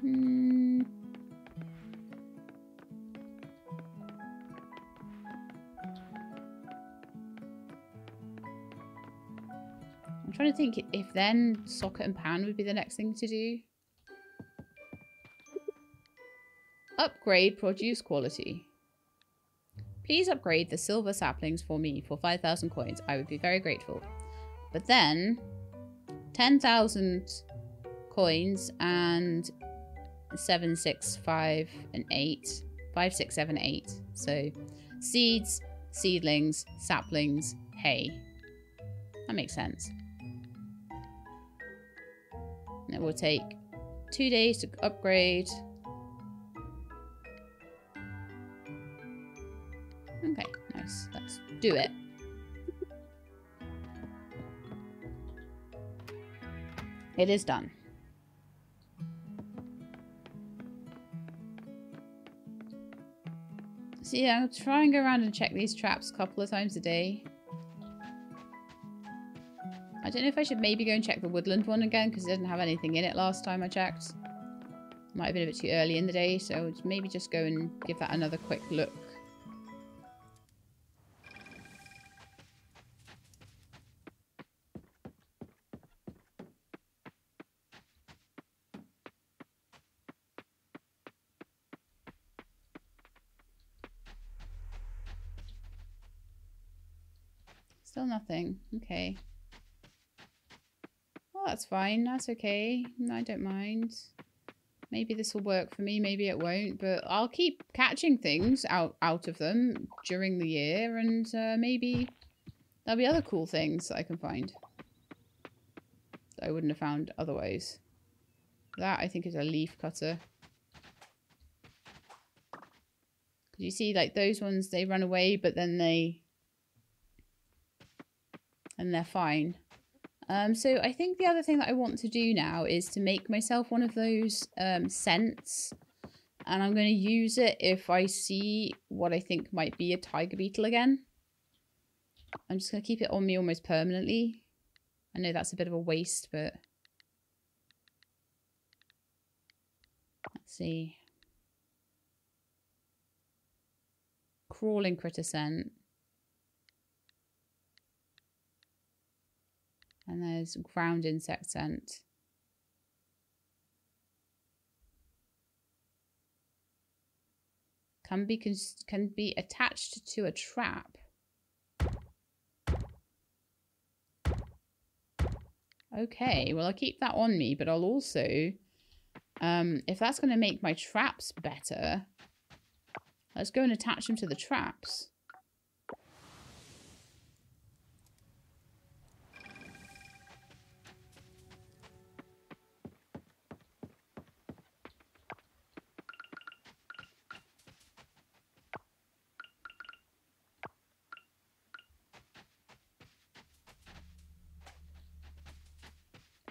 Hmm. Trying to think if then socket and pan would be the next thing to do. Upgrade produce quality. Please upgrade the silver saplings for me for 5,000 coins. I would be very grateful. But then, 10,000 coins and 7, 6, 5, and 8. 5, 6, 7, 8. So, seeds, seedlings, saplings, hay. That makes sense. It will take two days to upgrade. Okay, nice. Let's do it. It is done. So yeah, I'll try and go around and check these traps a couple of times a day. I don't know if I should maybe go and check the woodland one again because it didn't have anything in it last time I checked. Might have been a bit too early in the day, so maybe just go and give that another quick look. Still nothing. Okay that's fine. That's okay. I don't mind. Maybe this will work for me. Maybe it won't. But I'll keep catching things out, out of them during the year. And uh, maybe there'll be other cool things I can find. That I wouldn't have found otherwise. That, I think, is a leaf cutter. You see, like, those ones, they run away, but then they... And they're fine. Um, so I think the other thing that I want to do now is to make myself one of those um, scents. And I'm going to use it if I see what I think might be a tiger beetle again. I'm just going to keep it on me almost permanently. I know that's a bit of a waste, but... Let's see. Crawling critter scent. And there's ground insect scent. Can be, can be attached to a trap. Okay, well, I'll keep that on me, but I'll also, um, if that's going to make my traps better, let's go and attach them to the traps.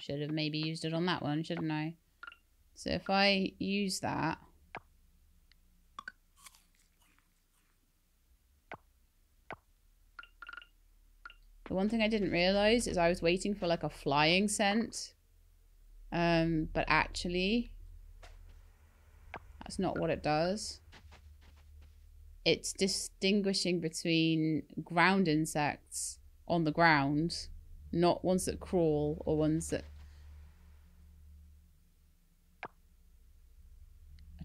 Should have maybe used it on that one, shouldn't I? So if I use that... The one thing I didn't realise is I was waiting for like a flying scent. Um, but actually, that's not what it does. It's distinguishing between ground insects on the ground, not ones that crawl or ones that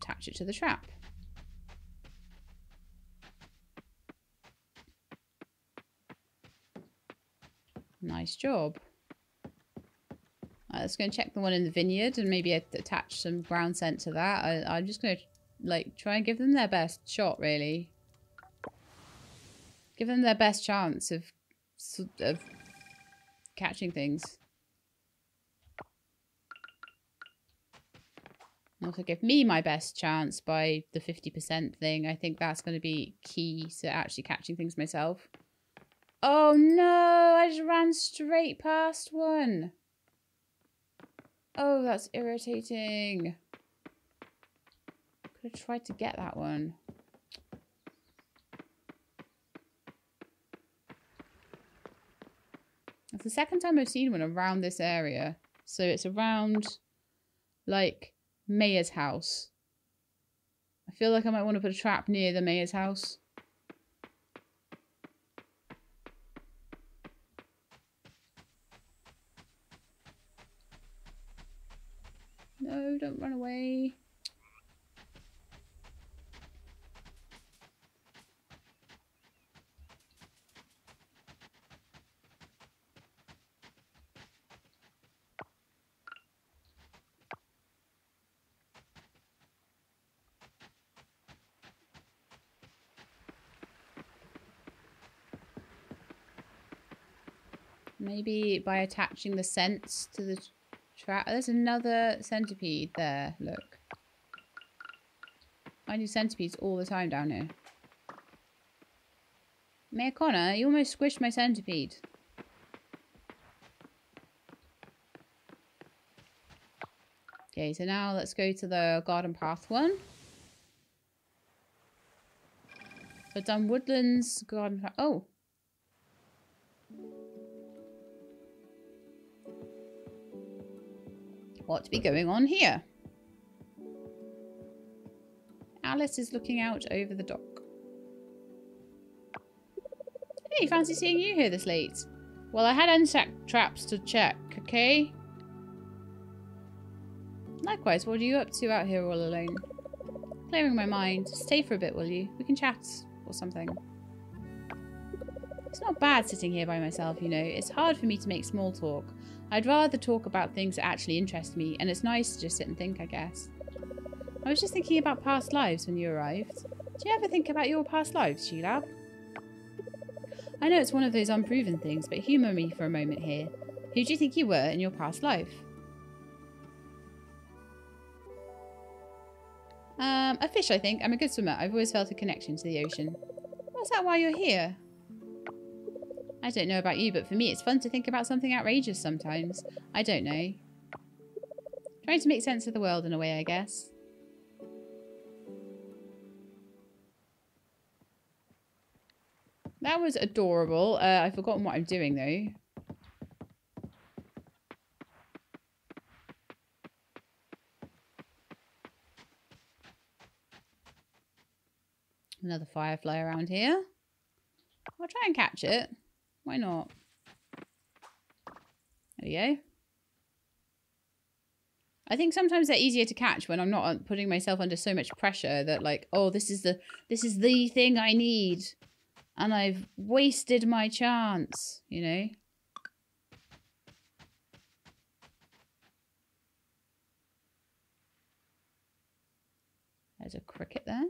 attach it to the trap. Nice job. Right, let's go and check the one in the vineyard and maybe attach some ground scent to that. I, I'm just going to like try and give them their best shot, really. Give them their best chance of, of catching things. Also give me my best chance by the 50% thing. I think that's going to be key to actually catching things myself. Oh no, I just ran straight past one. Oh, that's irritating. Could have tried to get that one. It's the second time I've seen one around this area. So it's around, like, Mayor's house. I feel like I might want to put a trap near the Mayor's house. No, don't run away. Maybe by attaching the scents to the trap. There's another centipede there. Look. I do centipedes all the time down here. Mayor Connor, you almost squished my centipede. Okay, so now let's go to the garden path one. So done woodlands, garden path. Oh, what be going on here? Alice is looking out over the dock. Hey, fancy seeing you here this late. Well, I had insect traps to check, okay? Likewise, what are you up to out here all alone? Clearing my mind. Stay for a bit, will you? We can chat or something. It's not bad sitting here by myself, you know. It's hard for me to make small talk. I'd rather talk about things that actually interest me, and it's nice to just sit and think, I guess. I was just thinking about past lives when you arrived. Do you ever think about your past lives, Shelab? I know it's one of those unproven things, but humour me for a moment here. Who do you think you were in your past life? Um, a fish, I think. I'm a good swimmer. I've always felt a connection to the ocean. Was that why you're here? I don't know about you, but for me it's fun to think about something outrageous sometimes. I don't know. Trying to make sense of the world in a way, I guess. That was adorable. Uh, I've forgotten what I'm doing, though. Another firefly around here. I'll try and catch it. Why not? There we go. I think sometimes they're easier to catch when I'm not uh, putting myself under so much pressure that like, oh, this is the this is the thing I need. And I've wasted my chance, you know? There's a cricket there.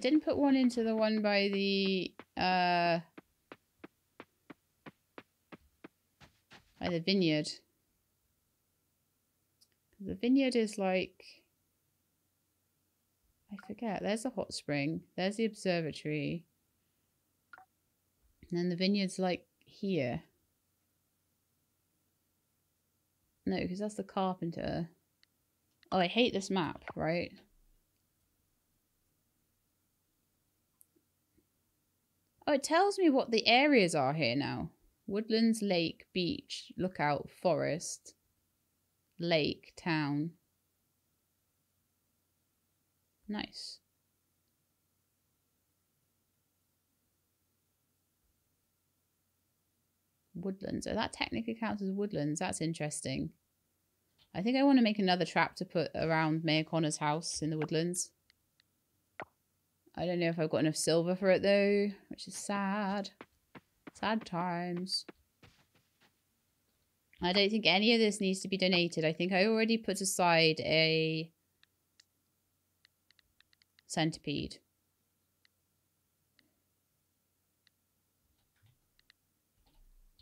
Didn't put one into the one by the uh by the vineyard. The vineyard is like... I forget. There's the hot spring. There's the observatory. And then the vineyard's like here. No, because that's the carpenter. Oh, I hate this map, right? Oh, it tells me what the areas are here now. Woodlands, lake, beach, lookout, forest, lake, town. Nice. Woodlands. Oh, that technically counts as woodlands. That's interesting. I think I want to make another trap to put around Mayor Connor's house in the woodlands. I don't know if I've got enough silver for it though, which is sad. Sad times. I don't think any of this needs to be donated. I think I already put aside a centipede.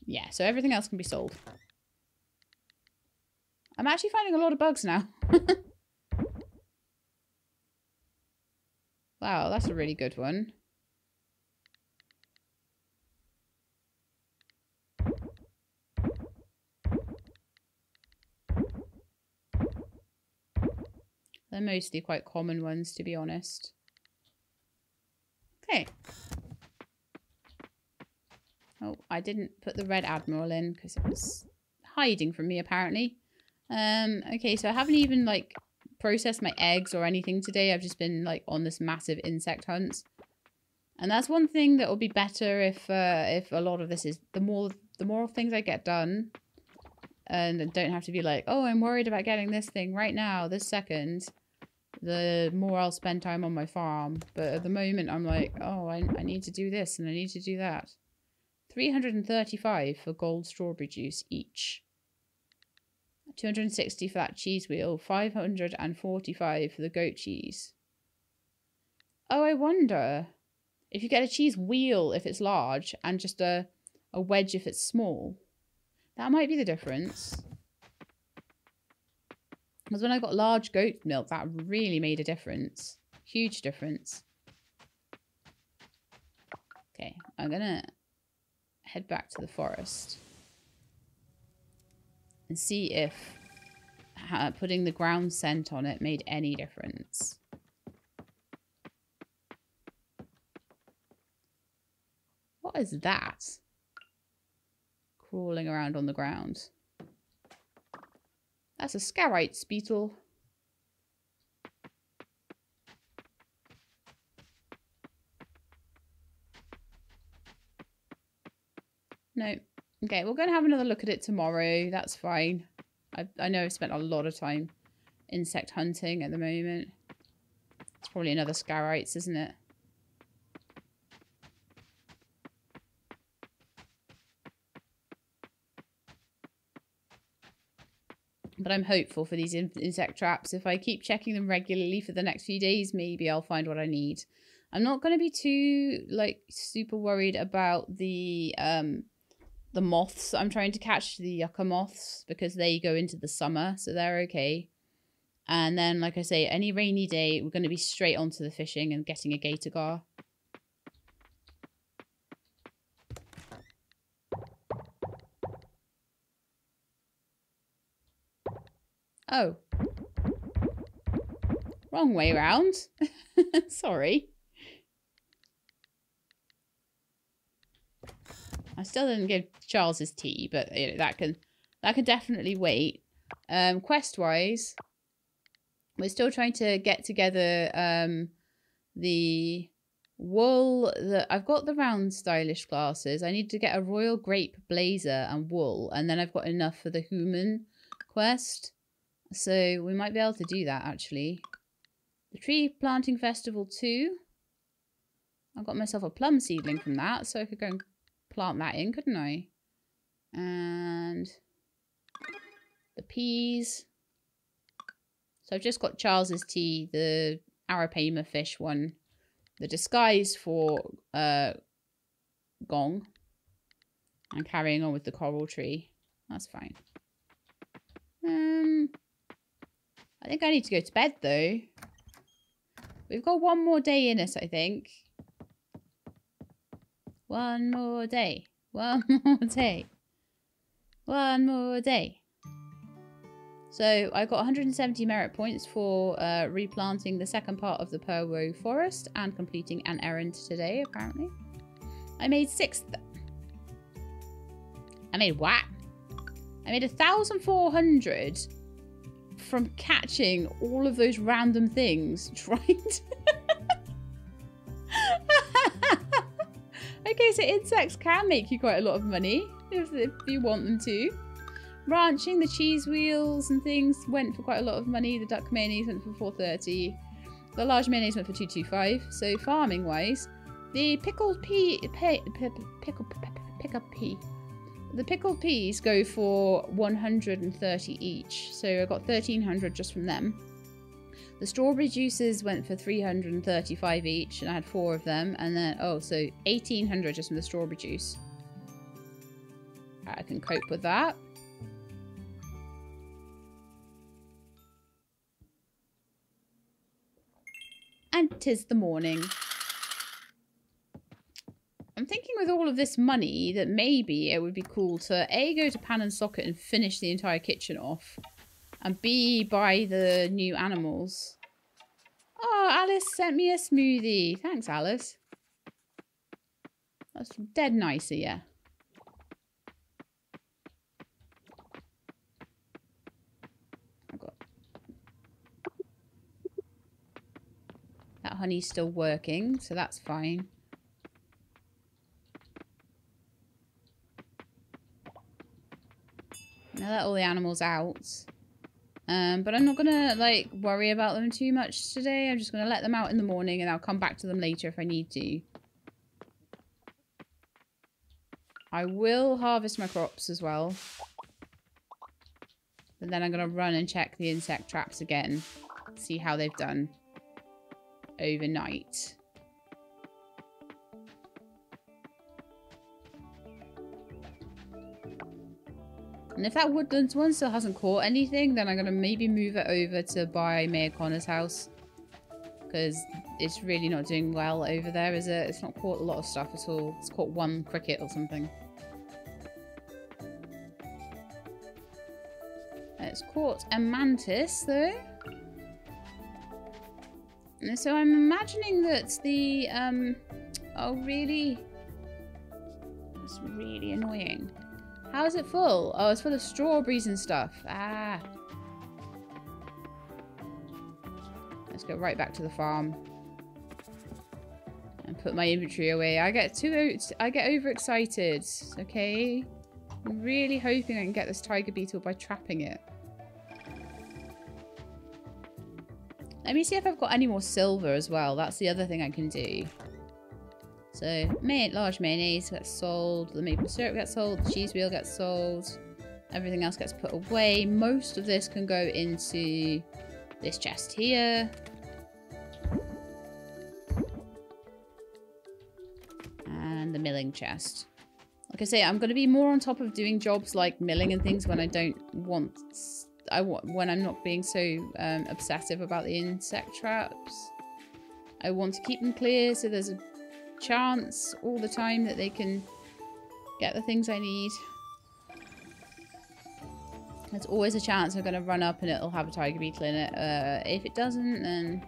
Yeah, so everything else can be sold. I'm actually finding a lot of bugs now. (laughs) wow, that's a really good one. They're mostly quite common ones, to be honest. Okay. Oh, I didn't put the red admiral in because it was hiding from me, apparently. Um, okay, so I haven't even, like, processed my eggs or anything today. I've just been, like, on this massive insect hunt. And that's one thing that will be better if, uh, if a lot of this is... The more, the more things I get done, and don't have to be like, oh, I'm worried about getting this thing right now, this second, the more I'll spend time on my farm. But at the moment, I'm like, oh, I, I need to do this and I need to do that. 335 for gold strawberry juice each. 260 for that cheese wheel. 545 for the goat cheese. Oh, I wonder if you get a cheese wheel if it's large and just a, a wedge if it's small. That might be the difference. Because when I got large goat milk, that really made a difference. Huge difference. Okay, I'm going to head back to the forest and see if uh, putting the ground scent on it made any difference. What is that? Crawling around on the ground. That's a Scarite beetle. No. Okay, we're going to have another look at it tomorrow. That's fine. I, I know I've spent a lot of time insect hunting at the moment. It's probably another Scarites, isn't it? But I'm hopeful for these in insect traps. If I keep checking them regularly for the next few days, maybe I'll find what I need. I'm not going to be too, like, super worried about the, um, the moths I'm trying to catch, the yucca moths, because they go into the summer, so they're okay. And then, like I say, any rainy day, we're going to be straight onto the fishing and getting a gator gar. Oh. Wrong way round. (laughs) Sorry. I still didn't give Charles his tea, but you know, that can that can definitely wait. Um, quest wise, we're still trying to get together um, the wool. The I've got the round stylish glasses. I need to get a royal grape blazer and wool, and then I've got enough for the human quest. So we might be able to do that actually. The tree planting festival too. I got myself a plum seedling from that, so I could go and plant that in, couldn't I? And the peas. So I've just got Charles's tea, the Arapaima fish one, the disguise for uh, Gong, and carrying on with the coral tree. That's fine. Um, I think I need to go to bed though. We've got one more day in us, I think. One more day. One (laughs) more day. One more day. So I got 170 merit points for uh, replanting the second part of the Purwo Forest and completing an errand today, apparently. I made sixth. I made what? I made 1,400 from catching all of those random things (laughs) trying to... okay, so insects can make you quite a lot of money if, if you want them to. Ranching, the cheese wheels and things went for quite a lot of money. The duck mayonnaise went for 430. The large mayonnaise went for 225. So farming wise, the pickled pea, pea, pea pickle, pickle pea. The pickled peas go for 130 each. So I got 1300 just from them. The strawberry juices went for 335 each, and I had four of them. And then, oh, so 1800 just from the strawberry juice. I can cope with that. And tis the morning. I'm thinking with all of this money that maybe it would be cool to A, go to Pan and Socket and finish the entire kitchen off. And B, buy the new animals. Oh, Alice sent me a smoothie. Thanks, Alice. That's dead nice of you. That honey's still working, so that's fine. Now let all the animals out. Um, but I'm not going to, like, worry about them too much today. I'm just going to let them out in the morning and I'll come back to them later if I need to. I will harvest my crops as well. And then I'm going to run and check the insect traps again. See how they've done overnight. And if that woodlands one still hasn't caught anything, then I'm going to maybe move it over to by Mayor Connor's house. Because it's really not doing well over there, is it? It's not caught a lot of stuff at all. It's caught one cricket or something. It's caught a mantis, though. So I'm imagining that the, um... Oh, really? That's really annoying. How is it full? Oh, it's full of strawberries and stuff. Ah. Let's go right back to the farm. And put my inventory away. I get too I get overexcited, okay? I'm really hoping I can get this tiger beetle by trapping it. Let me see if I've got any more silver as well. That's the other thing I can do. So, large mayonnaise gets sold, the maple syrup gets sold, the cheese wheel gets sold, everything else gets put away. Most of this can go into this chest here. And the milling chest. Like I say, I'm going to be more on top of doing jobs like milling and things when I don't want... I want when I'm not being so um, obsessive about the insect traps. I want to keep them clear so there's a chance all the time that they can get the things I need. There's always a chance I'm going to run up and it'll have a tiger beetle in it. Uh, if it doesn't, then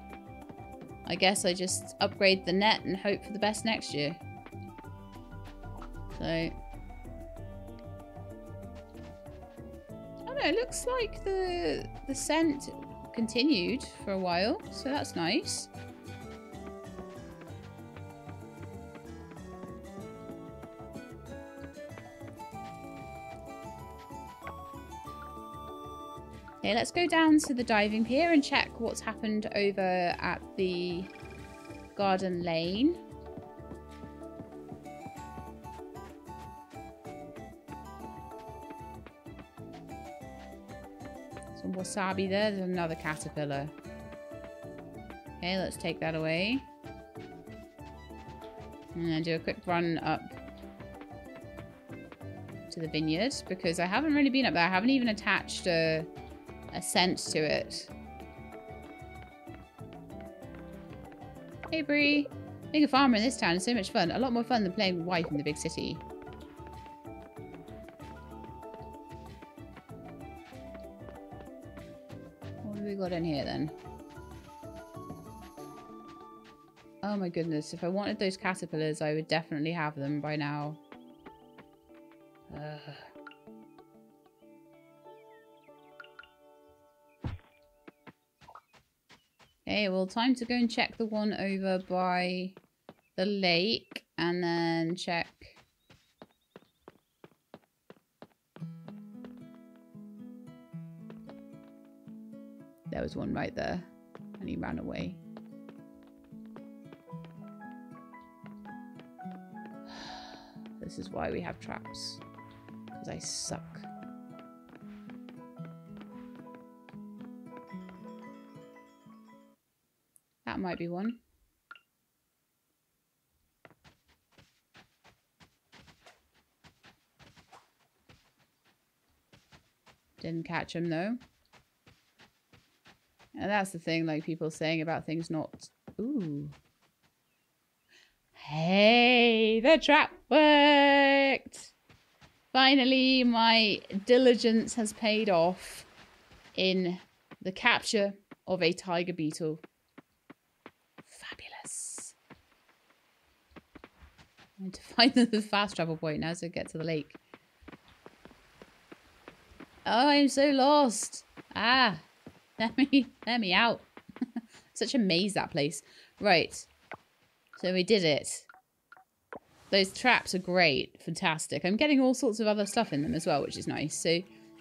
I guess I just upgrade the net and hope for the best next year. So... It looks like the, the scent continued for a while, so that's nice. Okay, let's go down to the diving pier and check what's happened over at the garden lane. Some wasabi there. There's another caterpillar. Okay, let's take that away. And then do a quick run up to the vineyard because I haven't really been up there. I haven't even attached a a sense to it. Hey, Bree. Being a farmer in this town is so much fun. A lot more fun than playing with wife in the big city. What have we got in here, then? Oh my goodness, if I wanted those caterpillars, I would definitely have them by now. Well, time to go and check the one over by the lake and then check. There was one right there and he ran away. (sighs) This is why we have traps. Because I suck. Might be one. Didn't catch him though. And that's the thing, like people saying about things not... Ooh. Hey, the trap worked! Finally, my diligence has paid off in the capture of a tiger beetle. I need to (laughs) find the fast travel point now so get to the lake. Oh, I'm so lost. Ah, (laughs) let me, let me out. (laughs) Such a maze, that place. Right. So we did it. Those traps are great. Fantastic. I'm getting all sorts of other stuff in them as well, which is nice. So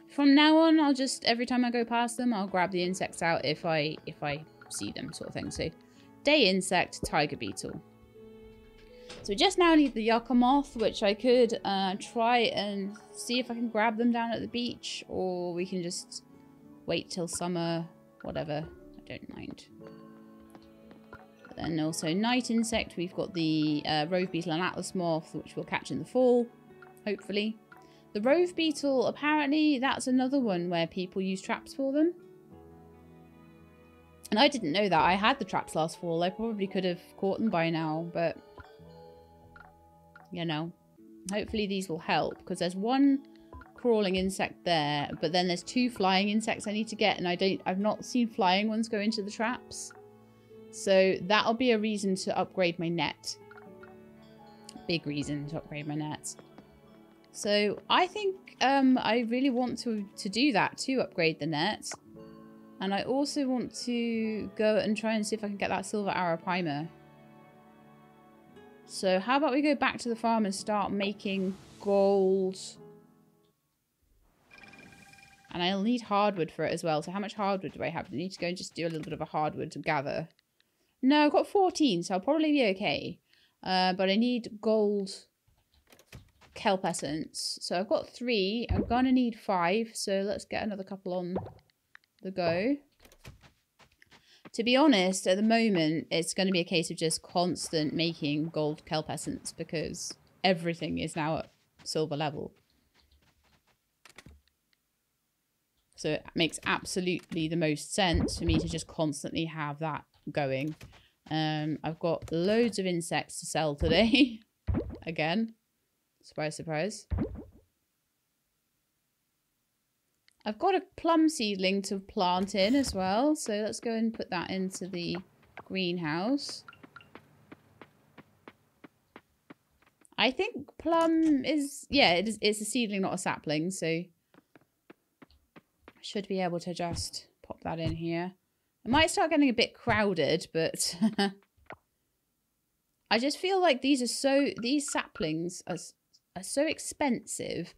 from now on, I'll just, every time I go past them, I'll grab the insects out if I, if I see them sort of thing. So day insect, tiger beetle. So we just now need the yucca moth, which I could uh, try and see if I can grab them down at the beach, or we can just wait till summer, whatever. I don't mind. Then also night insect, we've got the uh, rove beetle and atlas moth, which we'll catch in the fall, hopefully. The rove beetle, apparently that's another one where people use traps for them. And I didn't know that. I had the traps last fall. I probably could have caught them by now, but you know, hopefully these will help because there's one crawling insect there, but then there's two flying insects I need to get, and I don't, I've not seen flying ones go into the traps. So that'll be a reason to upgrade my net. Big reason to upgrade my net. So I think um, I really want to, to do that to upgrade the net. And I also want to go and try and see if I can get that silver arapaima. So how about we go back to the farm and start making gold. And I'll need hardwood for it as well. So how much hardwood do I have? I need to go and just do a little bit of a hardwood to gather. No, I've got 14, so I'll probably be okay. Uh, but I need gold kelp essence. So I've got three. I'm going to need five. So let's get another couple on the go. To be honest, at the moment, it's going to be a case of just constant making gold kelp essence because everything is now at silver level. So it makes absolutely the most sense for me to just constantly have that going. Um, I've got loads of insects to sell today. (laughs) Again. Surprise, surprise. I've got a plum seedling to plant in as well. So let's go and put that into the greenhouse. I think plum is, yeah, it is, it's a seedling, not a sapling. So I should be able to just pop that in here. It might start getting a bit crowded, but (laughs) I just feel like these are so, these saplings are, are so expensive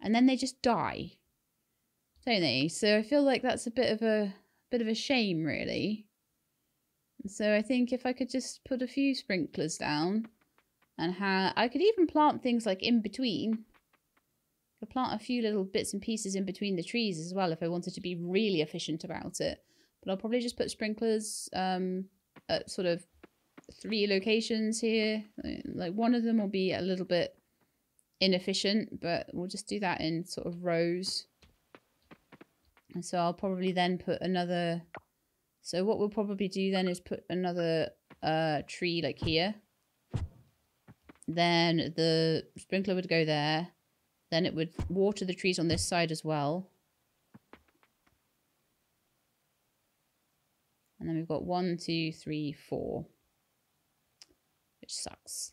and then they just die don't they? So I feel like that's a bit of a bit of a shame, really. So I think if I could just put a few sprinklers down, and how I could even plant things like in between. I could plant a few little bits and pieces in between the trees as well if I wanted to be really efficient about it. But I'll probably just put sprinklers um, at sort of three locations here. Like one of them will be a little bit inefficient, but we'll just do that in sort of rows. And so I'll probably then put another... So what we'll probably do then is put another a tree like here. Then the sprinkler would go there. Then it would water the trees on this side as well. And then we've got one, two, three, four. Which sucks.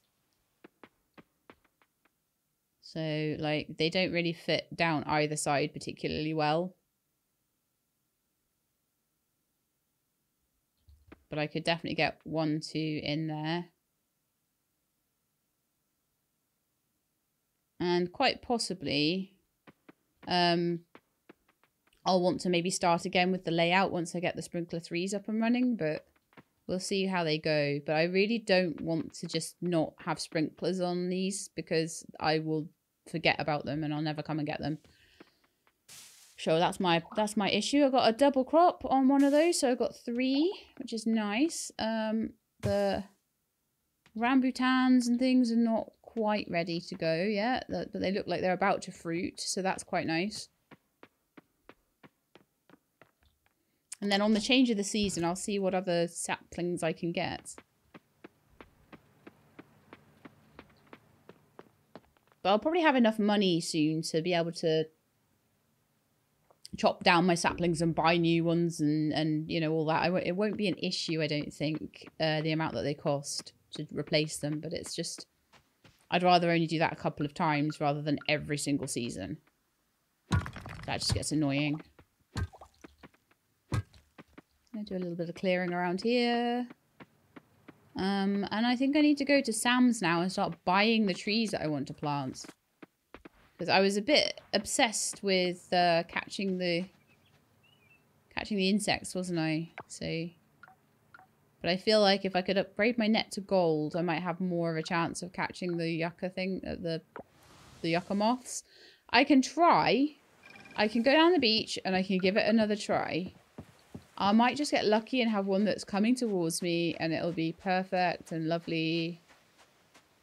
So, like, they don't really fit down either side particularly well. But I could definitely get one, two in there. And quite possibly, um, I'll want to maybe start again with the layout once I get the sprinkler threes up and running, but we'll see how they go. But I really don't want to just not have sprinklers on these because I will forget about them and I'll never come and get them. So that's my that's my issue. I got a double crop on one of those, so I got three, which is nice. Um, the rambutans and things are not quite ready to go yet, but they look like they're about to fruit, so that's quite nice. And then on the change of the season, I'll see what other saplings I can get. But I'll probably have enough money soon to be able to chop down my saplings and buy new ones and, and you know, all that. it won't be an issue, I don't think, uh, the amount that they cost to replace them. But it's just, I'd rather only do that a couple of times rather than every single season. That just gets annoying. I do a little bit of clearing around here. Um, and I think I need to go to Sam's now and start buying the trees that I want to plant. Because I was a bit obsessed with uh, catching the catching the insects, wasn't I? So, but I feel like if I could upgrade my net to gold, I might have more of a chance of catching the yucca thing, uh, the the yucca moths. I can try. I can go down the beach and I can give it another try. I might just get lucky and have one that's coming towards me and it'll be perfect and lovely.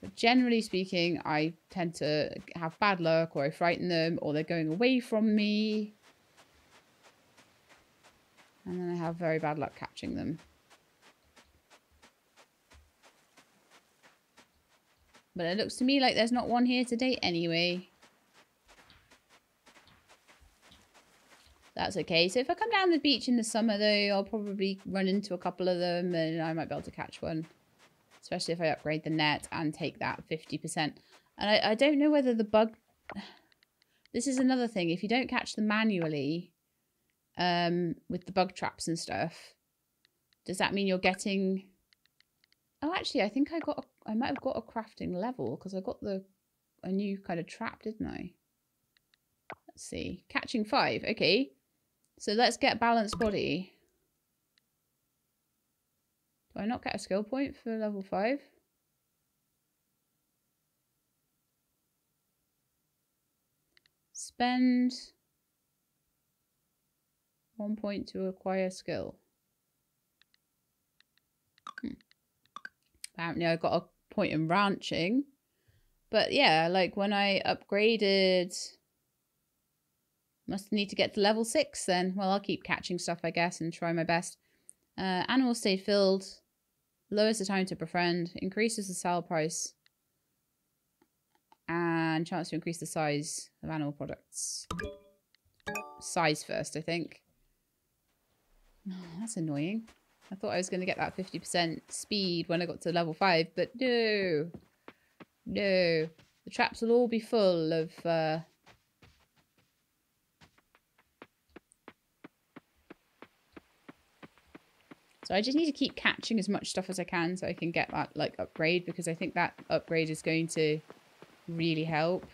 But generally speaking, I tend to have bad luck or I frighten them or they're going away from me. And then I have very bad luck catching them. But it looks to me like there's not one here today anyway. that's okay. So if I come down the beach in the summer, though, I'll probably run into a couple of them and I might be able to catch one. Especially if I upgrade the net and take that 50%. And I, I don't know whether the bug... (sighs) This is another thing. If you don't catch them manually um, with the bug traps and stuff, does that mean you're getting... Oh, actually, I think I got... A, I might have got a crafting level because I got the a new kind of trap, didn't I? Let's see. Catching five. Okay. So let's get balanced body. I not get a skill point for level 5? Spend one point to acquire skill. Hmm. Apparently I got a point in ranching. But yeah, like when I upgraded must need to get to level 6 then. Well, I'll keep catching stuff, I guess, and try my best. Uh, animals stay filled. Lowers the time to befriend. Increases the sale price. And chance to increase the size of animal products. Size first, I think. Oh, (sighs) that's annoying. I thought I was going to get that 50% speed when I got to level 5, but no. No. The traps will all be full of uh, So I just need to keep catching as much stuff as I can so I can get that like upgrade because I think that upgrade is going to really help.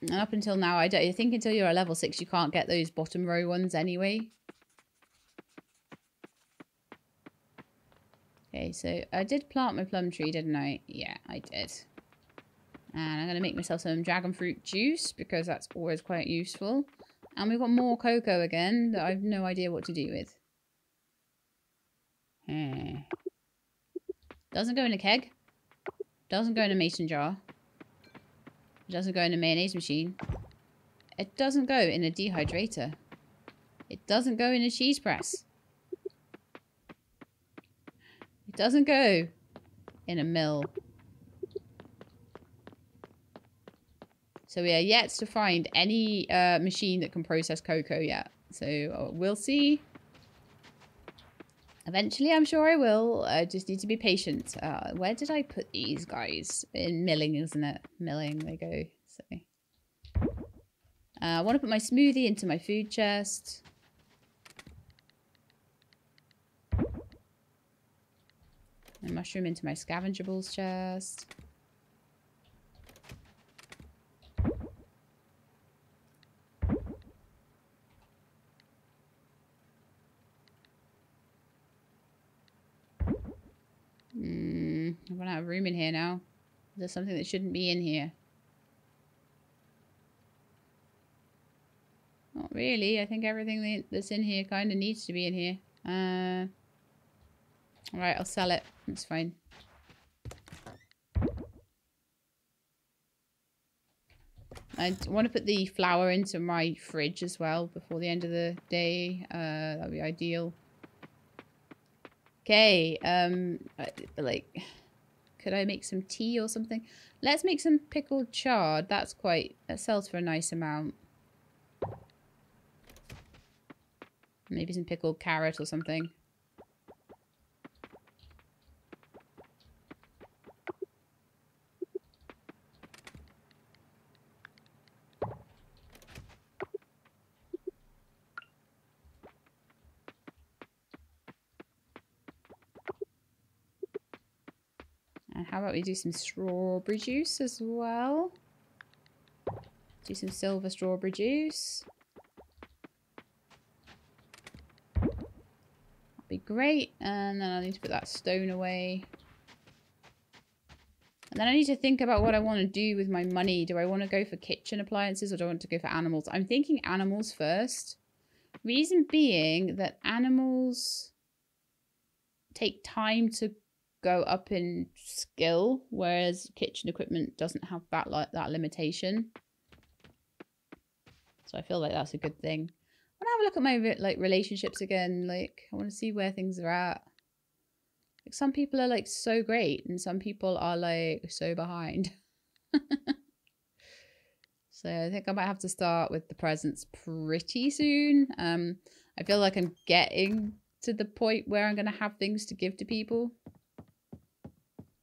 And up until now, I, don't, I think until you're a level 6 you can't get those bottom row ones anyway. Okay, so I did plant my plum tree, didn't I? Yeah, I did. And I'm going to make myself some dragon fruit juice because that's always quite useful. And we've got more cocoa again that I've no idea what to do with. Hmm. Doesn't go in a keg. Doesn't go in a mason jar. It doesn't go in a mayonnaise machine. It doesn't go in a dehydrator. It doesn't go in a cheese press. It doesn't go in a mill. So we are yet to find any uh, machine that can process cocoa yet. So uh, we'll see. Eventually, I'm sure I will. I just need to be patient. Uh, where did I put these guys? In milling, isn't it? Milling, they go. So uh, I want to put my smoothie into my food chest. My mushroom into my scavengables chest. I run out have room in here now. There's something that shouldn't be in here. Not really. I think everything that's in here kind of needs to be in here. Uh, Alright, I'll sell it. That's fine. I want to put the flour into my fridge as well before the end of the day. Uh, that would be ideal. Okay, um, like, could I make some tea or something? Let's make some pickled chard. That's quite, that sells for a nice amount. Maybe some pickled carrot or something. How about we do some strawberry juice as well? Do some silver strawberry juice. That'd be great. And then I need to put that stone away. And then I need to think about what I want to do with my money. Do I want to go for kitchen appliances or do I want to go for animals? I'm thinking animals first. Reason being that animals take time to go up in skill, whereas kitchen equipment doesn't have that like that limitation. So I feel like that's a good thing. I want to have a look at my like relationships again. Like I want to see where things are at. Like some people are like so great, and some people are like so behind. (laughs) so I think I might have to start with the presents pretty soon. Um, I feel like I'm getting to the point where I'm gonna have things to give to people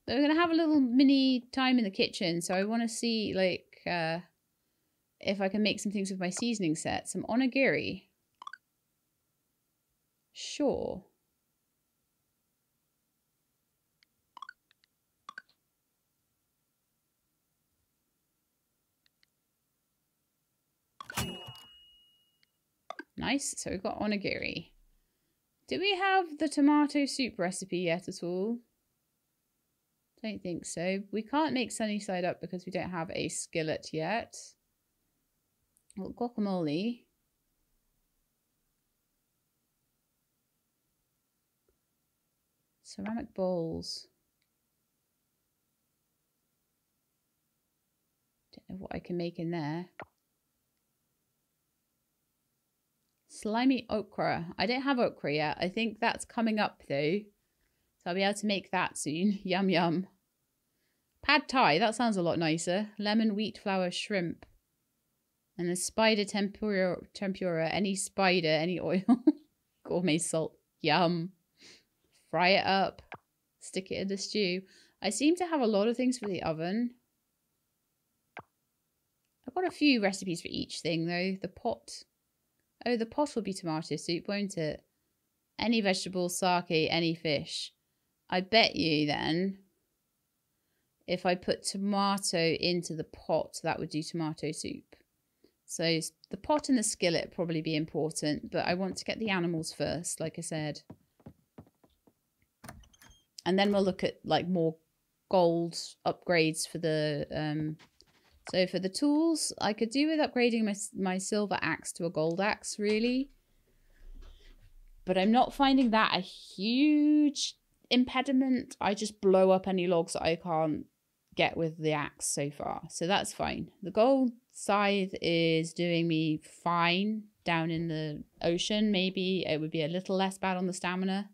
going to have a little mini time in the kitchen. So I want to see, like, uh, if I can make some things with my seasoning set. Some onigiri. Sure. Nice. So we've got onigiri. Do we have the tomato soup recipe yet at all? Don't think so. We can't make sunny side up because we don't have a skillet yet. Well, guacamole. Ceramic bowls. Don't know what I can make in there. Slimy okra. I don't have okra yet. I think that's coming up though. So I'll be able to make that soon. (laughs) yum yum. Pad Thai, that sounds a lot nicer. Lemon, wheat flour, shrimp. And a spider tempura, tempura, any spider, any oil. (laughs) Gourmet salt. Yum. Fry it up. Stick it in the stew. I seem to have a lot of things for the oven. I've got a few recipes for each thing though. The pot. Oh, the pot will be tomato soup, won't it? Any vegetables, sake, any fish. I bet you then, if I put tomato into the pot, that would do tomato soup. So the pot and the skillet probably be important, but I want to get the animals first, like I said. And then we'll look at like more gold upgrades for the um so for the tools I could do with upgrading my my silver axe to a gold axe really but I'm not finding that a huge impediment. I just blow up any logs that I can't get with the axe so far. So that's fine. The gold scythe is doing me fine down in the ocean, maybe it would be a little less bad on the stamina.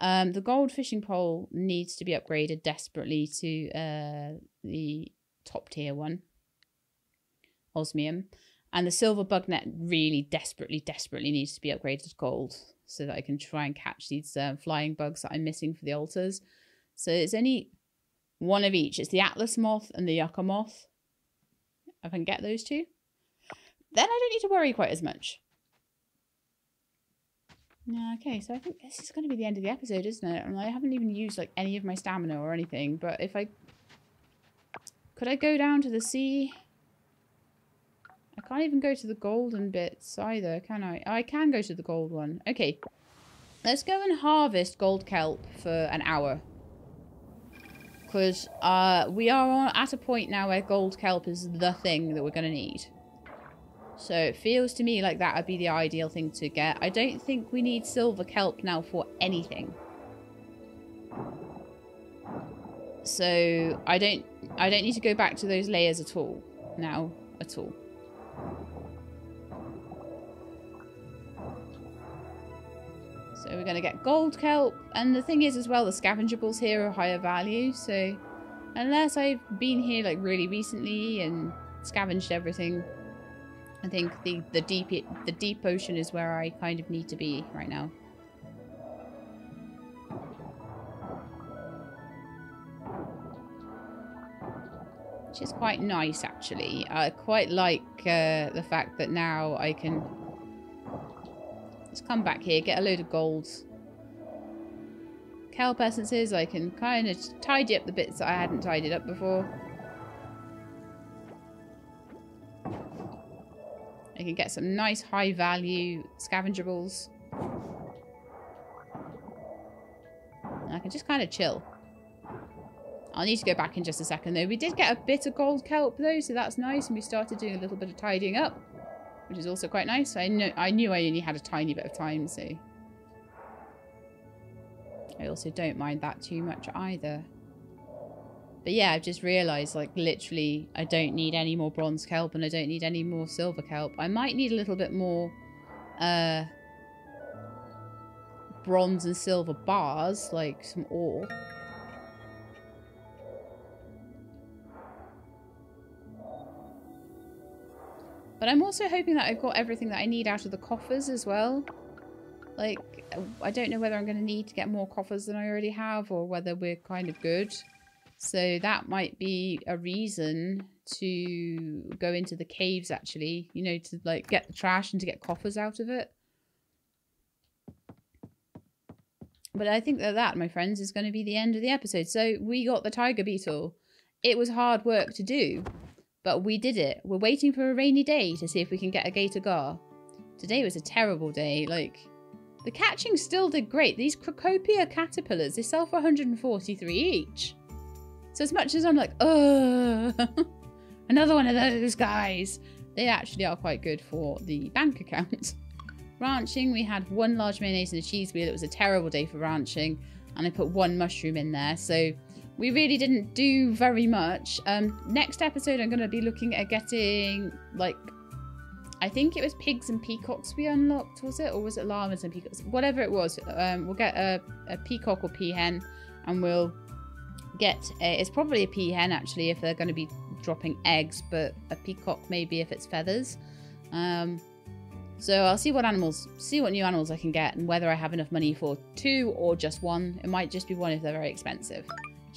Um, the gold fishing pole needs to be upgraded desperately to uh, the top tier one, osmium. And the silver bug net really desperately, desperately needs to be upgraded to gold so that I can try and catch these uh, flying bugs that I'm missing for the altars. So it's only one of each. It's the Atlas moth and the Yucca moth. I can get those two, then I don't need to worry quite as much. Okay, so I think this is going to be the end of the episode, isn't it? And I haven't even used like any of my stamina or anything. But if I could I go down to the sea? I can't even go to the golden bits either, can I? I can go to the gold one. Okay. Let's go and harvest gold kelp for an hour. Because uh, we are at a point now where gold kelp is the thing that we're going to need. So it feels to me like that would be the ideal thing to get. I don't think we need silver kelp now for anything. So I don't I don't need to go back to those layers at all now at all. So we're going to get gold kelp. And the thing is as well, the scavengables here are higher value. So unless I've been here like really recently and scavenged everything, I think the, the deep the deep ocean is where I kind of need to be right now. Which is quite nice, actually. I quite like uh, the fact that now I can Let's come back here, get a load of golds. Kelp essences, I can kind of tidy up the bits that I hadn't tidied up before. I can get some nice high value scavengables. And I can just kind of chill. I'll need to go back in just a second though. We did get a bit of gold kelp though, so that's nice. And we started doing a little bit of tidying up which is also quite nice. I I knew I only had a tiny bit of time, so I also don't mind that too much either. But yeah, I've just realised, like, literally, I don't need any more bronze kelp and I don't need any more silver kelp. I might need a little bit more uh, bronze and silver bars, like some ore. But I'm also hoping that I've got everything that I need out of the coffers as well. Like, I don't know whether I'm going to need to get more coffers than I already have or whether we're kind of good. So that might be a reason to go into the caves actually, you know, to like get the trash and to get coffers out of it. But I think that that, my friends, is going to be the end of the episode. So we got the tiger beetle. It was hard work to do. But we did it. We're waiting for a rainy day to see if we can get a gator gar. Today was a terrible day. Like, the catching still did great. These Cecropia caterpillars, they sell for 143 each. So as much as I'm like, oh, (laughs) another one of those guys, they actually are quite good for the bank account. (laughs) ranching, we had one large mayonnaise and a cheese wheel. It was a terrible day for ranching. And I put one mushroom in there. So we really didn't do very much. Um, next episode, I'm going to be looking at getting, like, I think it was pigs and peacocks we unlocked, was it? Or was it llamas and peacocks? Whatever it was, um, we'll get a, a peacock or peahen and we'll get, a, it's probably a peahen actually if they're going to be dropping eggs, but a peacock maybe if it's feathers. Um, so I'll see what animals, see what new animals I can get and whether I have enough money for two or just one. It might just be one if they're very expensive.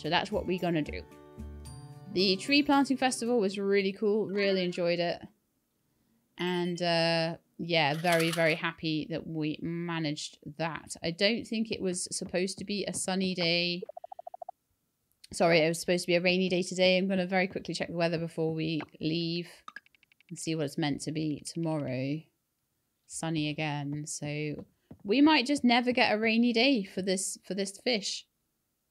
So that's what we're going to do. The tree planting festival was really cool. Really enjoyed it. And uh, yeah, very, very happy that we managed that. I don't think it was supposed to be a sunny day. Sorry, it was supposed to be a rainy day today. I'm going to very quickly check the weather before we leave and see what it's meant to be tomorrow. Sunny again. So we might just never get a rainy day for this for this fish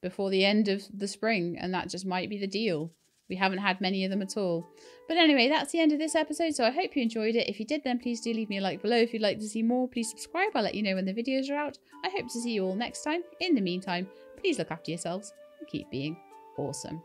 before the end of the spring, and that just might be the deal. We haven't had many of them at all. But anyway, that's the end of this episode, so I hope you enjoyed it. If you did, then please do leave me a like below. If you'd like to see more, please subscribe. I'll let you know when the videos are out. I hope to see you all next time. In the meantime, please look after yourselves and keep being awesome.